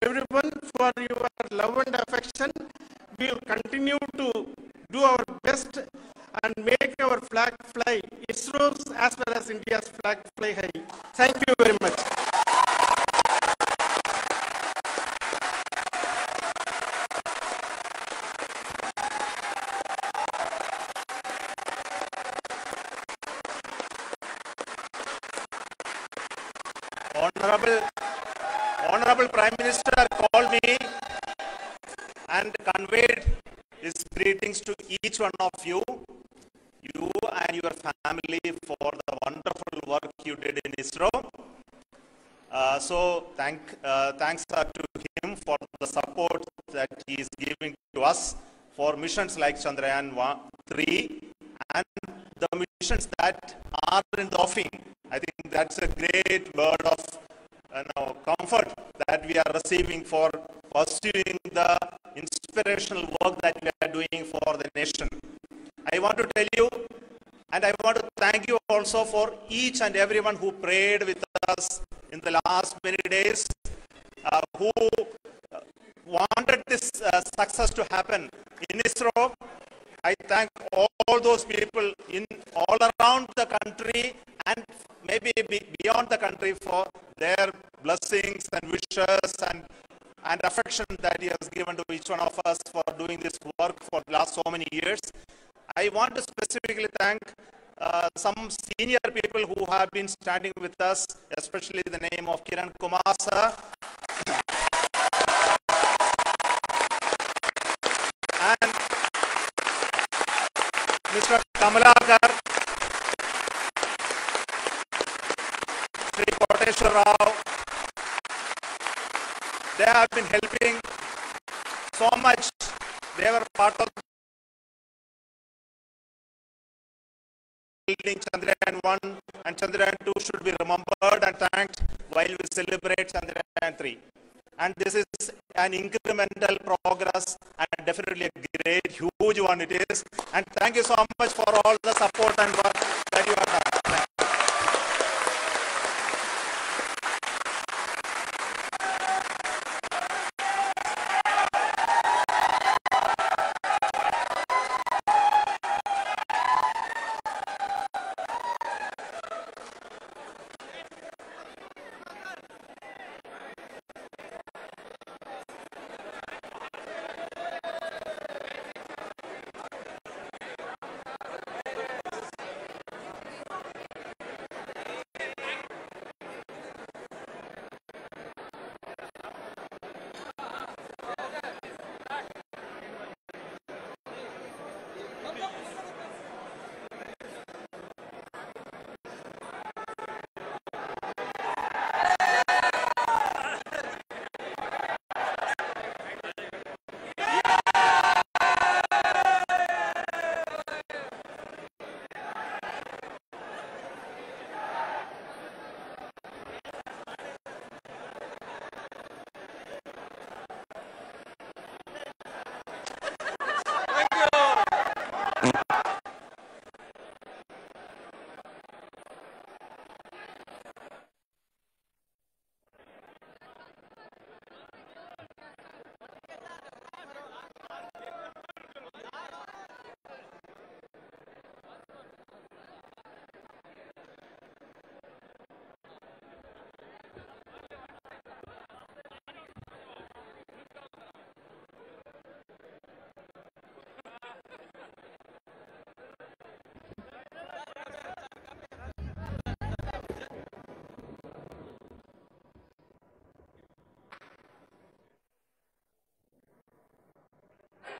everyone for your love and affection we will continue to do our best and make our flag fly ISRO's as well as India's flag fly high. Thank you very much. Honorable, Honorable Prime Minister called me and conveyed his greetings to each one of you, you and your family for the wonderful work you did in ISRO. Uh, so thank, uh, thanks to him for the support that he is giving to us for missions like Chandrayaan 1, 3 and the missions that are in the offing. I think that's a great word of uh, know, comfort that we are receiving for pursuing the inspirational work that we are doing for the nation. I want to tell you, and I want to thank you also for each and everyone who prayed with us in the last many days, uh, who uh, wanted this uh, success to happen in ISRO. I thank all those people in all around the country and maybe beyond the country for their blessings and wishes and and affection that he has given to each one of us for doing this work for the last so many years. I want to specifically thank uh, some senior people who have been standing with us, especially the name of Kiran Kumar sir. and Mr. Kamalakar, Sri Koteshwar Rao, they have been helping so much. They were part of building Chandrayaan 1 and Chandrayaan 2 should be remembered and thanked while we celebrate Chandrayaan 3. And this is an incremental progress and definitely a great, huge one it is. And thank you so much for all the support and work that you have done.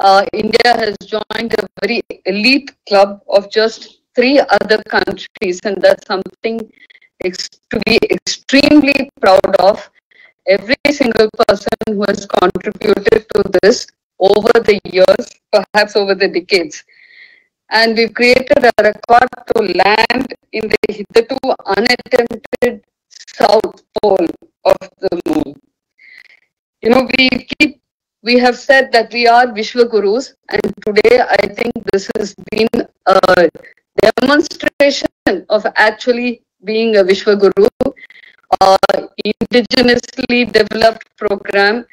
uh, India has joined a very elite club of just three other countries, and that's something to be extremely proud of. Every single person who has contributed to this over the years, perhaps over the decades. And we've created a record to land in the hitherto unattempted south pole of the moon. You know, we keep we have said that we are Vishwa Gurus, and today I think this has been a demonstration of actually being a Vishwa Guru, uh, indigenously developed program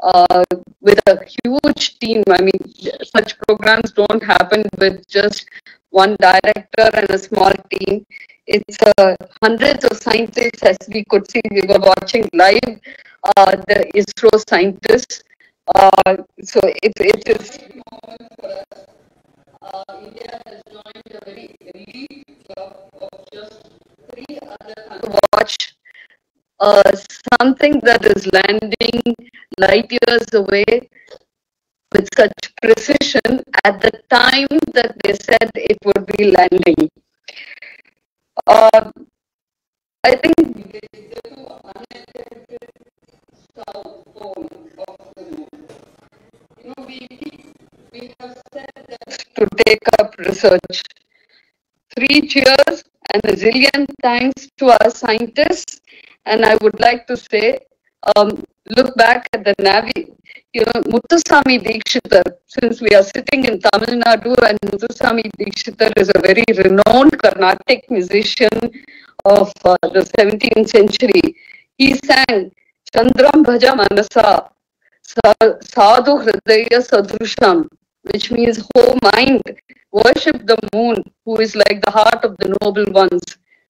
uh, with a huge team. I mean, such programs don't happen with just one director and a small team. It's uh, hundreds of scientists, as we could see, we were watching live uh, the ISRO scientists. Uh, so it, it is. India has joined a very elite club of just three other countries. Watch uh, something that is landing light years away with such precision at the time that they said it would be landing. Uh, I think to take up research. Three cheers and a zillion thanks to our scientists. And I would like to say, um, look back at the Navi, you know, Muthuswami Dikshitar, since we are sitting in Tamil Nadu and Muthuswami Dikshitar is a very renowned Carnatic musician of uh, the 17th century. He sang Chandram Bhaja Manasa Sa- Sadhu Hridaya Sadrusham, which means whole mind, worship the moon, who is like the heart of the noble ones.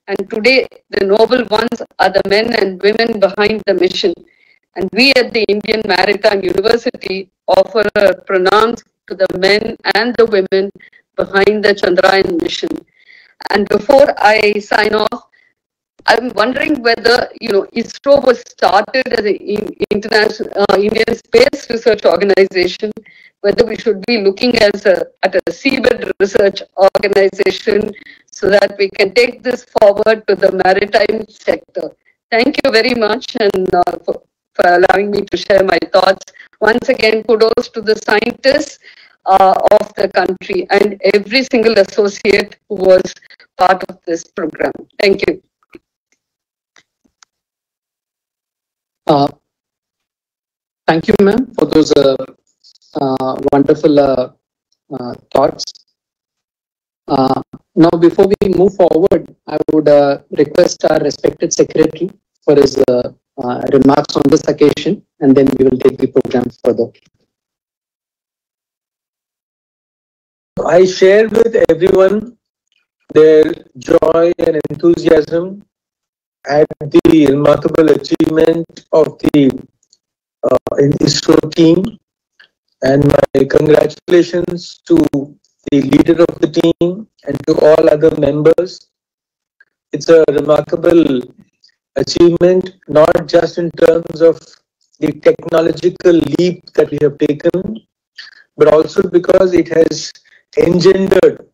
And today, the noble ones are the men and women behind the mission. And we at the Indian Maritime University offer a pranams to the men and the women behind the Chandrayaan mission. And before I sign off, I'm wondering whether you know ISRO was started as an international uh, Indian space research organization. Whether we should be looking as a, at a seabed research organization so that we can take this forward to the maritime sector. Thank you very much and uh, for, for allowing me to share my thoughts. Once again, kudos to the scientists uh, of the country and every single associate who was part of this program. Thank you. Uh, Thank you, ma'am, for those uh, uh, wonderful uh, thoughts. Now, before we move forward, I would request our respected secretary for his remarks on this occasion, and then we will take the program further. I share with everyone their joy and enthusiasm at the remarkable achievement of the uh, ISRO team and my congratulations to the leader of the team and to all other members. It's a remarkable achievement, not just in terms of the technological leap that we have taken, but also because it has engendered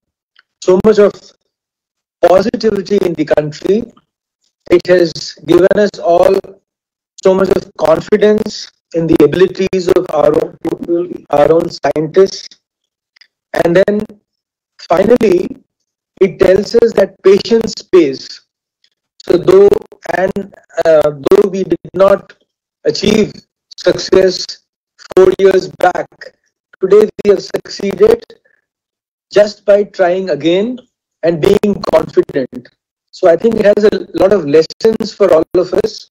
so much of positivity in the country. It has given us all so much of confidence in the abilities of our own people, our own scientists. And then finally, it tells us that patience pays. So though and uh, though we did not achieve success four years back, today we have succeeded just by trying again and being confident. So I think it has a lot of lessons for all of us.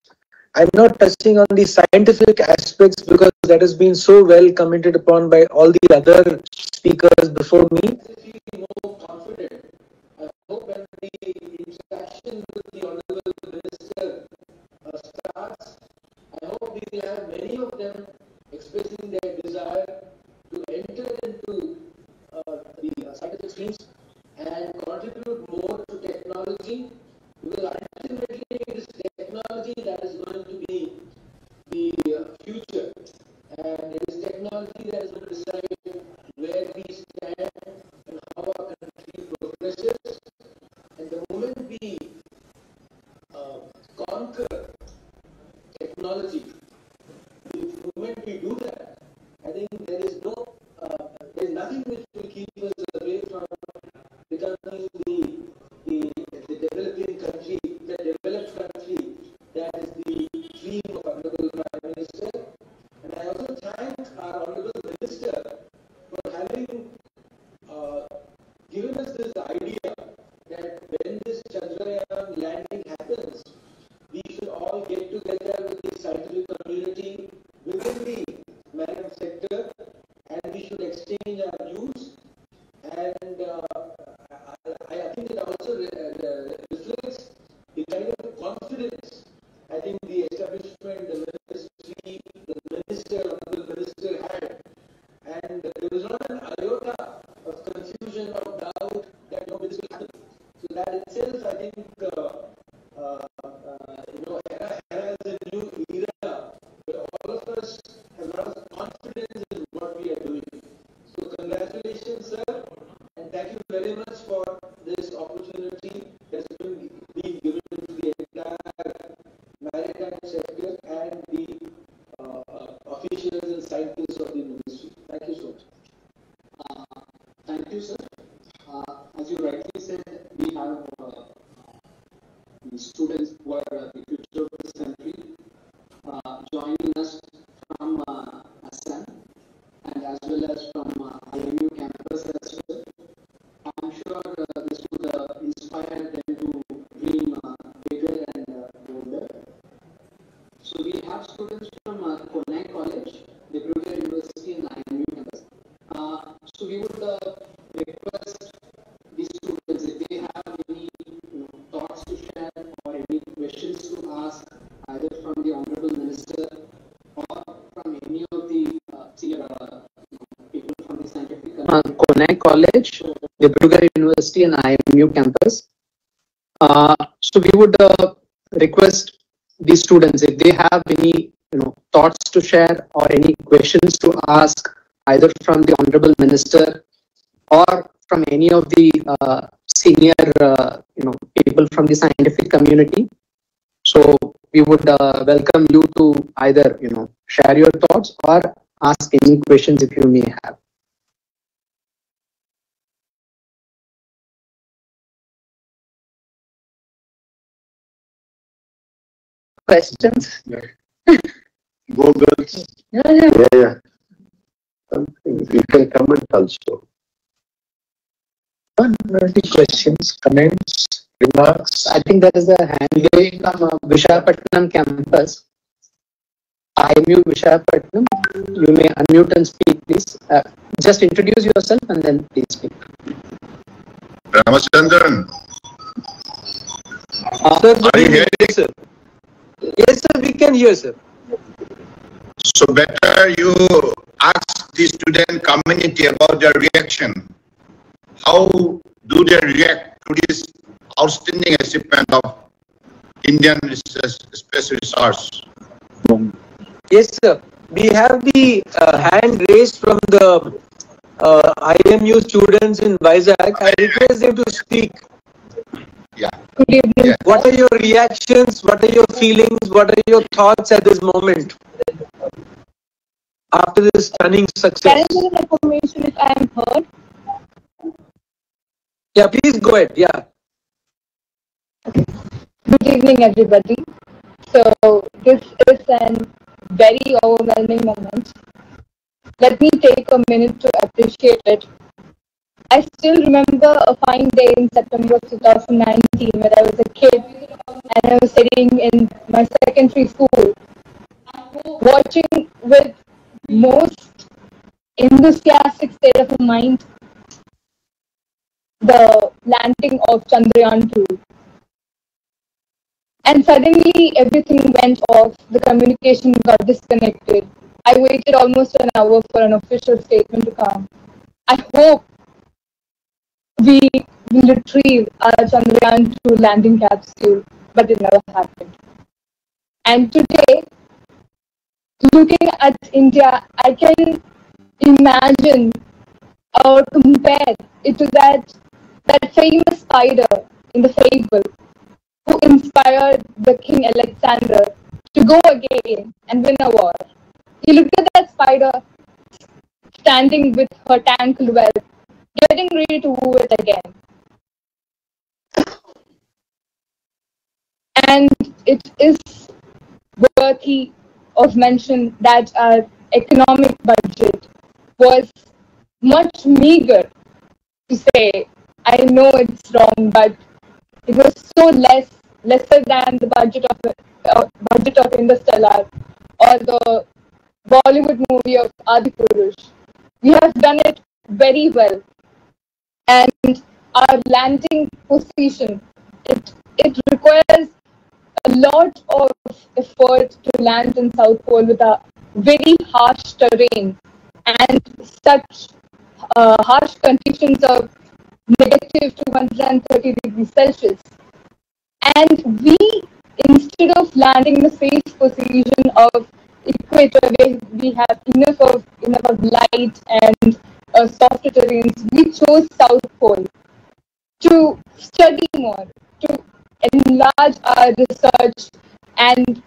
I'm not touching on the scientific aspects because that has been so well commented upon by all the other speakers before me. more confident. I hope when the interaction with the Honorable Minister uh, starts, I hope we have many of them expressing their desire to enter into uh, the uh, scientific streams and contribute more to technology because ultimately it is technology that is going to be the uh, future. And it is technology that is going to decide where we stand and how our country progresses. And the moment we uh, conquer technology the moment we do that I think there is no uh, there is nothing which College, Dibrugarh University and IMU campus. Uh, so we would uh, request the students if they have any you know thoughts to share or any questions to ask either from the honorable minister or from any of the uh, senior uh, you know people from the scientific community so we would uh, welcome you to either you know share your thoughts or ask any questions if you may have questions Go girls. yeah, yeah. Yeah, yeah. Something, you can comment also. Any questions, comments, remarks? I think that is a hand raised from uh, Vishakhapatnam campus. IMU Vishakhapatnam. You may unmute and speak, please. Uh, just introduce yourself and then please speak. Ramachandran, Sir, are you hearing? yes, sir. Yes, sir, we can hear, sir. So better you ask the student community about their reaction. How do they react to this outstanding achievement of Indian research, space research? Yes, sir. We have the uh, hand raised from the uh, IMU students in Vizag. I request them to speak. Yeah. What are your reactions? What are your feelings? What are your thoughts at this moment? After this stunning success. Can I get information if I am heard? Yeah, please go ahead. Yeah. Good evening, everybody. So this is an very overwhelming moment. Let me take a minute to appreciate it. I still remember a fine day in September of 2019 when I was a kid and I was sitting in my secondary school, watching with most enthusiastic state of mind the landing of Chandrayaan 2. And suddenly everything went off, the communication got disconnected. I waited almost an hour for an official statement to come. I hope we will retrieve our Chandrayaan 2 landing capsule, but it never happened. And today, looking at India, I can imagine or compare it to that that famous spider in the fable who inspired the King Alexander to go again and win a war. He looked at that spider standing with her tangled well, getting ready to woo it again. And it is worthy of mention that our economic budget was much meager to say. I know it's wrong, but it was so less, lesser than the budget of uh, budget of Interstellar or the Bollywood movie of Adipurush. We have done it very well, and our landing position it it requires a lot of effort to land in South Pole with a very harsh terrain and such uh, harsh conditions of negative 230 degrees Celsius. And we, instead of landing in the safe position of equator where we have enough of enough of light and uh, softer terrains, we chose South Pole to study more, to enlarge our research and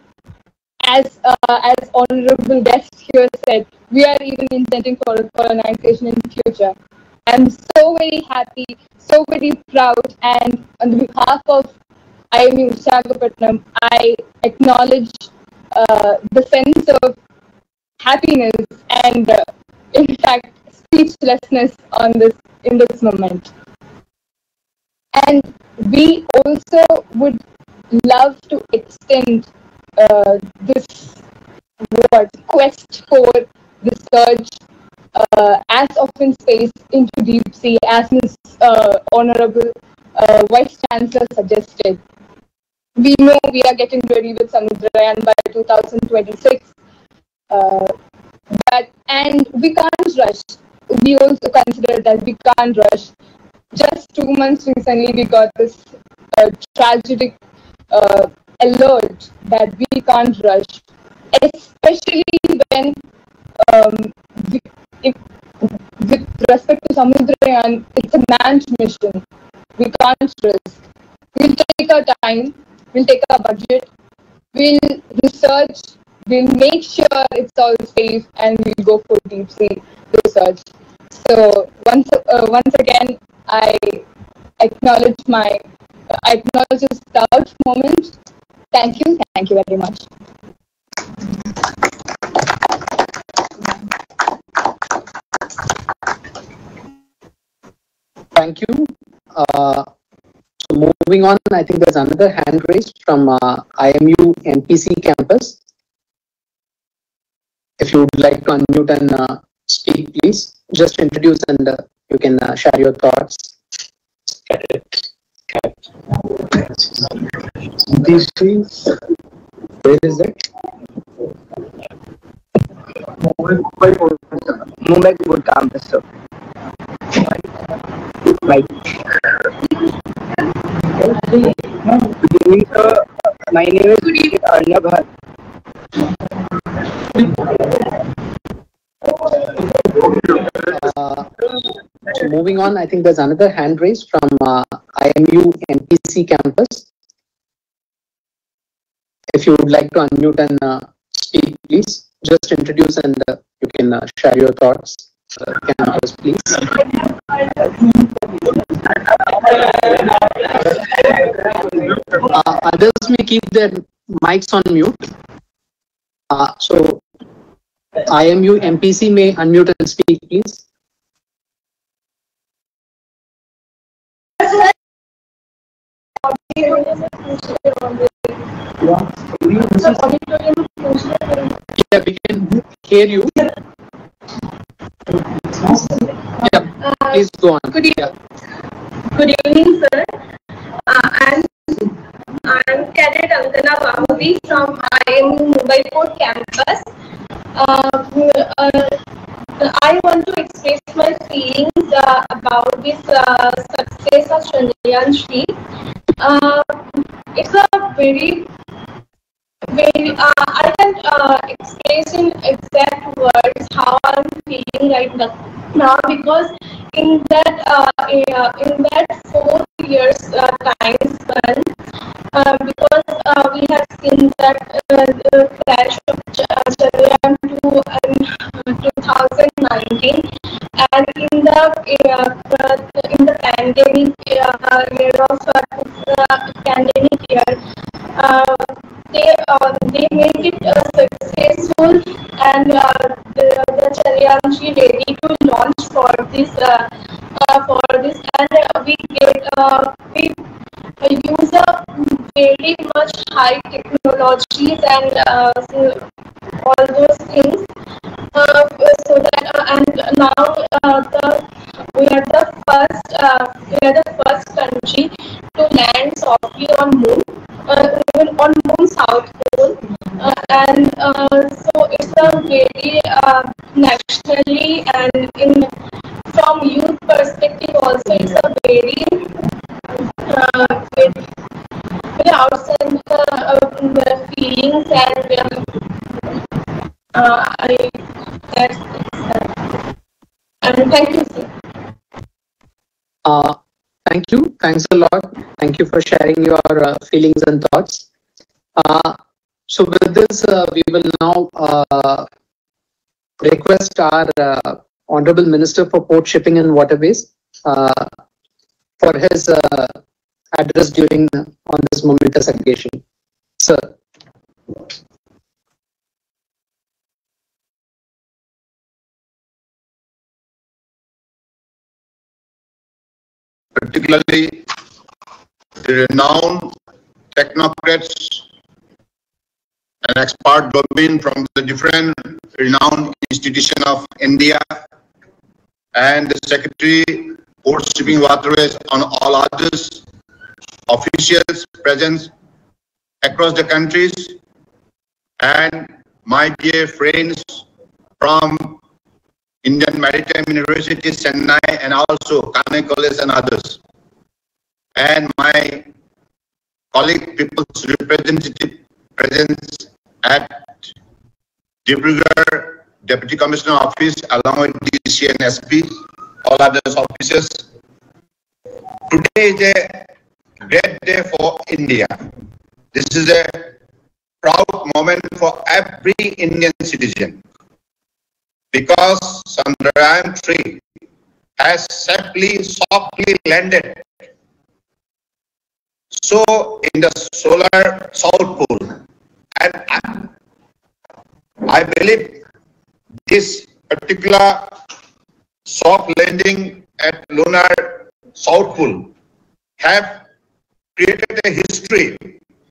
as uh, as honorable guest here said, we are even intending for colonization in future. I'm so very happy, so very proud, and on behalf of IMU Visakhapatnam, I acknowledge uh, the sense of happiness and, uh, in fact, speechlessness on this in this moment. And we also would love to extend uh, this what quest for research uh, as often space into deep sea as Ms. Uh, Honorable uh, Vice Chancellor suggested. We know we are getting ready with Samudrayan by 2026. Uh, but and we can't rush. We also consider that we can't rush. Just two months recently, we got this uh, tragic uh, alert that we can't rush, especially when um, we, if, with respect to Samudrayan, it's a manned mission. We can't risk. We'll take our time, we'll take our budget, we'll research, we'll make sure it's all safe, and we'll go for deep sea research. So once uh, once again, I acknowledge my I acknowledge this proud moment. Thank you, thank you very much. Thank you. Uh, moving on, I think there's another hand raised from uh, IMU MPC campus. If you would like to unmute and uh, speak, please just introduce and uh, you can uh, share your thoughts. This is, where is it? Mumbai Good Campus, sir. Right. My name is Arnab. Uh, moving on, I think there's another hand raised from uh, IMU MPC campus. If you would like to unmute and uh, speak, please just introduce and uh, you can uh, share your thoughts. Uh, campus, please. Uh, others may keep their mics on mute. Uh, so IMU MPC may unmute and speak, please. Yeah, we can hear you. Yeah, please go on. Good Yeah. Good evening, sir. Uh, I'm, I'm Cadet Ankana Bahudi from IMU Mumbai Port campus. Uh, uh, I want to express my feelings uh, about this uh, success of Chandrayaan 3. Uh, it's a very very, uh, I can express in exact words how I'm feeling right now, because in that in that four years time span, uh, because uh, we have seen that uh, the crash of Ch- uh, Chandrayaan 2 in 2019, and in the uh, uh, in the pandemic uh, year of uh, uh, pandemic year. Uh, they uh, they make it uh, successful and uh, the, the Chandrayaan ready to launch for this uh, uh, for this and uh, we get uh, we uh, use a very much high technologies and uh, all those things. Uh, so that uh, and now uh, the we are the first uh, we are the first country to land softly on moon on moon south pole. And so it's a very nationally and in from youth perspective also it's a very uh, outside uh, uh, feelings and um, uh, I that's uh, and thank you sir. Uh, thank you. Thanks a lot. Thank you for sharing your uh, feelings and thoughts. Uh, so with this, uh, we will now uh, request our uh, Honorable Minister for Port Shipping and Waterways uh, for his address during on this momentous occasion. Sir. particularly the renowned technocrats and expert domain from the different renowned institution of India and the Secretary Port Shipping Waterways on all others officials present across the countries and my dear friends from Indian Maritime University, Chennai, and also Kanoi College and others. And my colleague people's representative presence at Dibrugarh Deputy Commissioner Office along with DC and SP, all other officers. Today is a great day for India. This is a proud moment for every Indian citizen because Chandrayaan 3 has safely, softly landed. So in the solar south pole, and I, I believe this particular soft landing at lunar south pole have created a history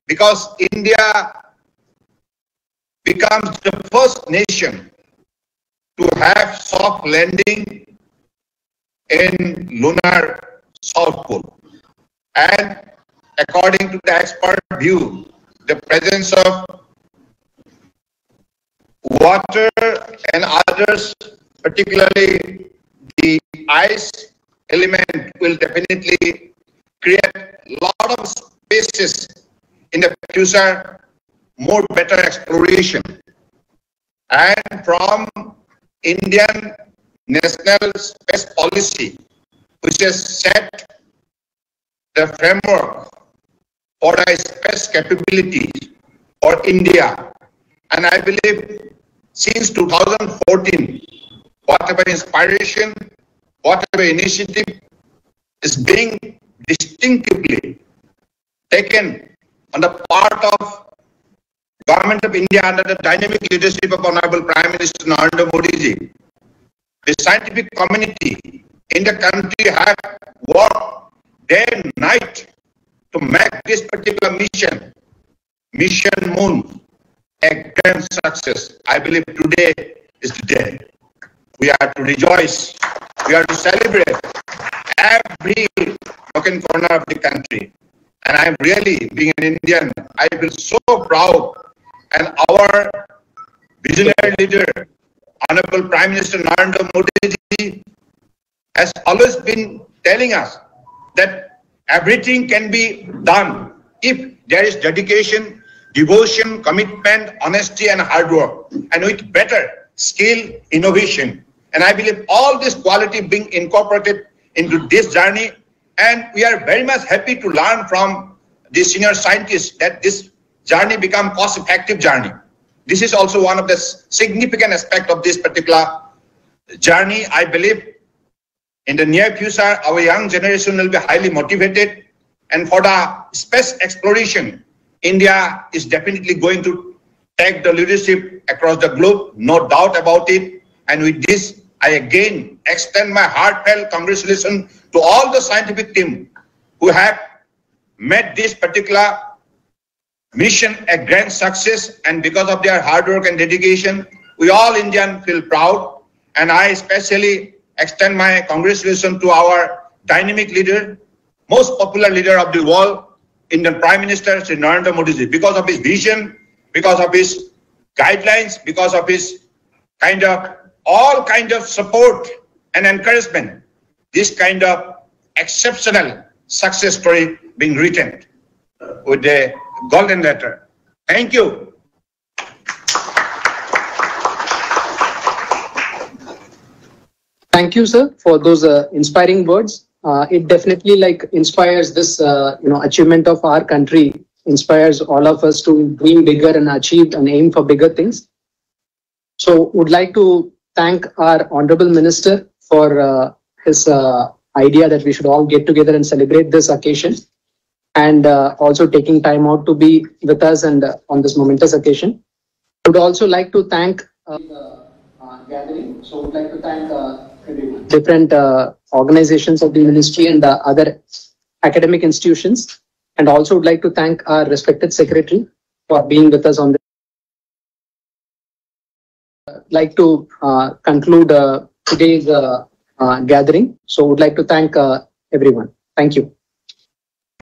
because India becomes the first nation to have soft landing in lunar south pole. And according to the expert view the presence of water and others particularly the ice element will definitely create a lot of spaces in the future more better exploration and from Indian National Space Policy, which has set the framework for the space capabilities for India. And I believe since 2014, whatever inspiration, whatever initiative is being distinctively taken on the part of Government of India under the dynamic leadership of Honorable Prime Minister Narendra Modi ji. The scientific community in the country have worked day and night to make this particular mission, Mission Moon, a grand success. I believe today is the day. We are to rejoice. We are to celebrate every corner of the country. And I'm really, being an Indian, I feel so proud. And our visionary leader, Honorable Prime Minister Narendra Modi has always been telling us that everything can be done if there is dedication, devotion, commitment, honesty, and hard work, and with better skill, innovation. And I believe all this quality being incorporated into this journey, and we are very much happy to learn from the senior scientists that this journey become cost-effective journey. This is also one of the significant aspect of this particular journey. I believe in the near future, our young generation will be highly motivated. And for the space exploration, India is definitely going to take the leadership across the globe, no doubt about it. And with this, I again extend my heartfelt congratulations to all the scientific team who have made this particular mission a grand success. And because of their hard work and dedication, we all Indian feel proud. And I especially extend my congratulations to our dynamic leader, most popular leader of the world, Indian Prime Minister Sri Narendra Modi because of his vision, because of his guidelines, because of his kind of all kinds of support and encouragement, this kind of exceptional success story being written with the golden letter. Thank you. Thank you, sir, for those uh, inspiring words. Uh, it definitely like inspires this, uh, you know, achievement of our country. Inspires all of us to dream bigger and achieve and aim for bigger things. So, would like to thank our honorable minister for uh, his uh, idea that we should all get together and celebrate this occasion, and uh, also taking time out to be with us and uh, on this momentous occasion. I Would also like to thank uh, uh, gathering. So, would like to thank different organizations of the ministry and the other academic institutions, and also would like to thank our respected secretary for being with us on this. Like to uh, conclude uh, today's uh, gathering. So, would like to thank everyone. Thank you.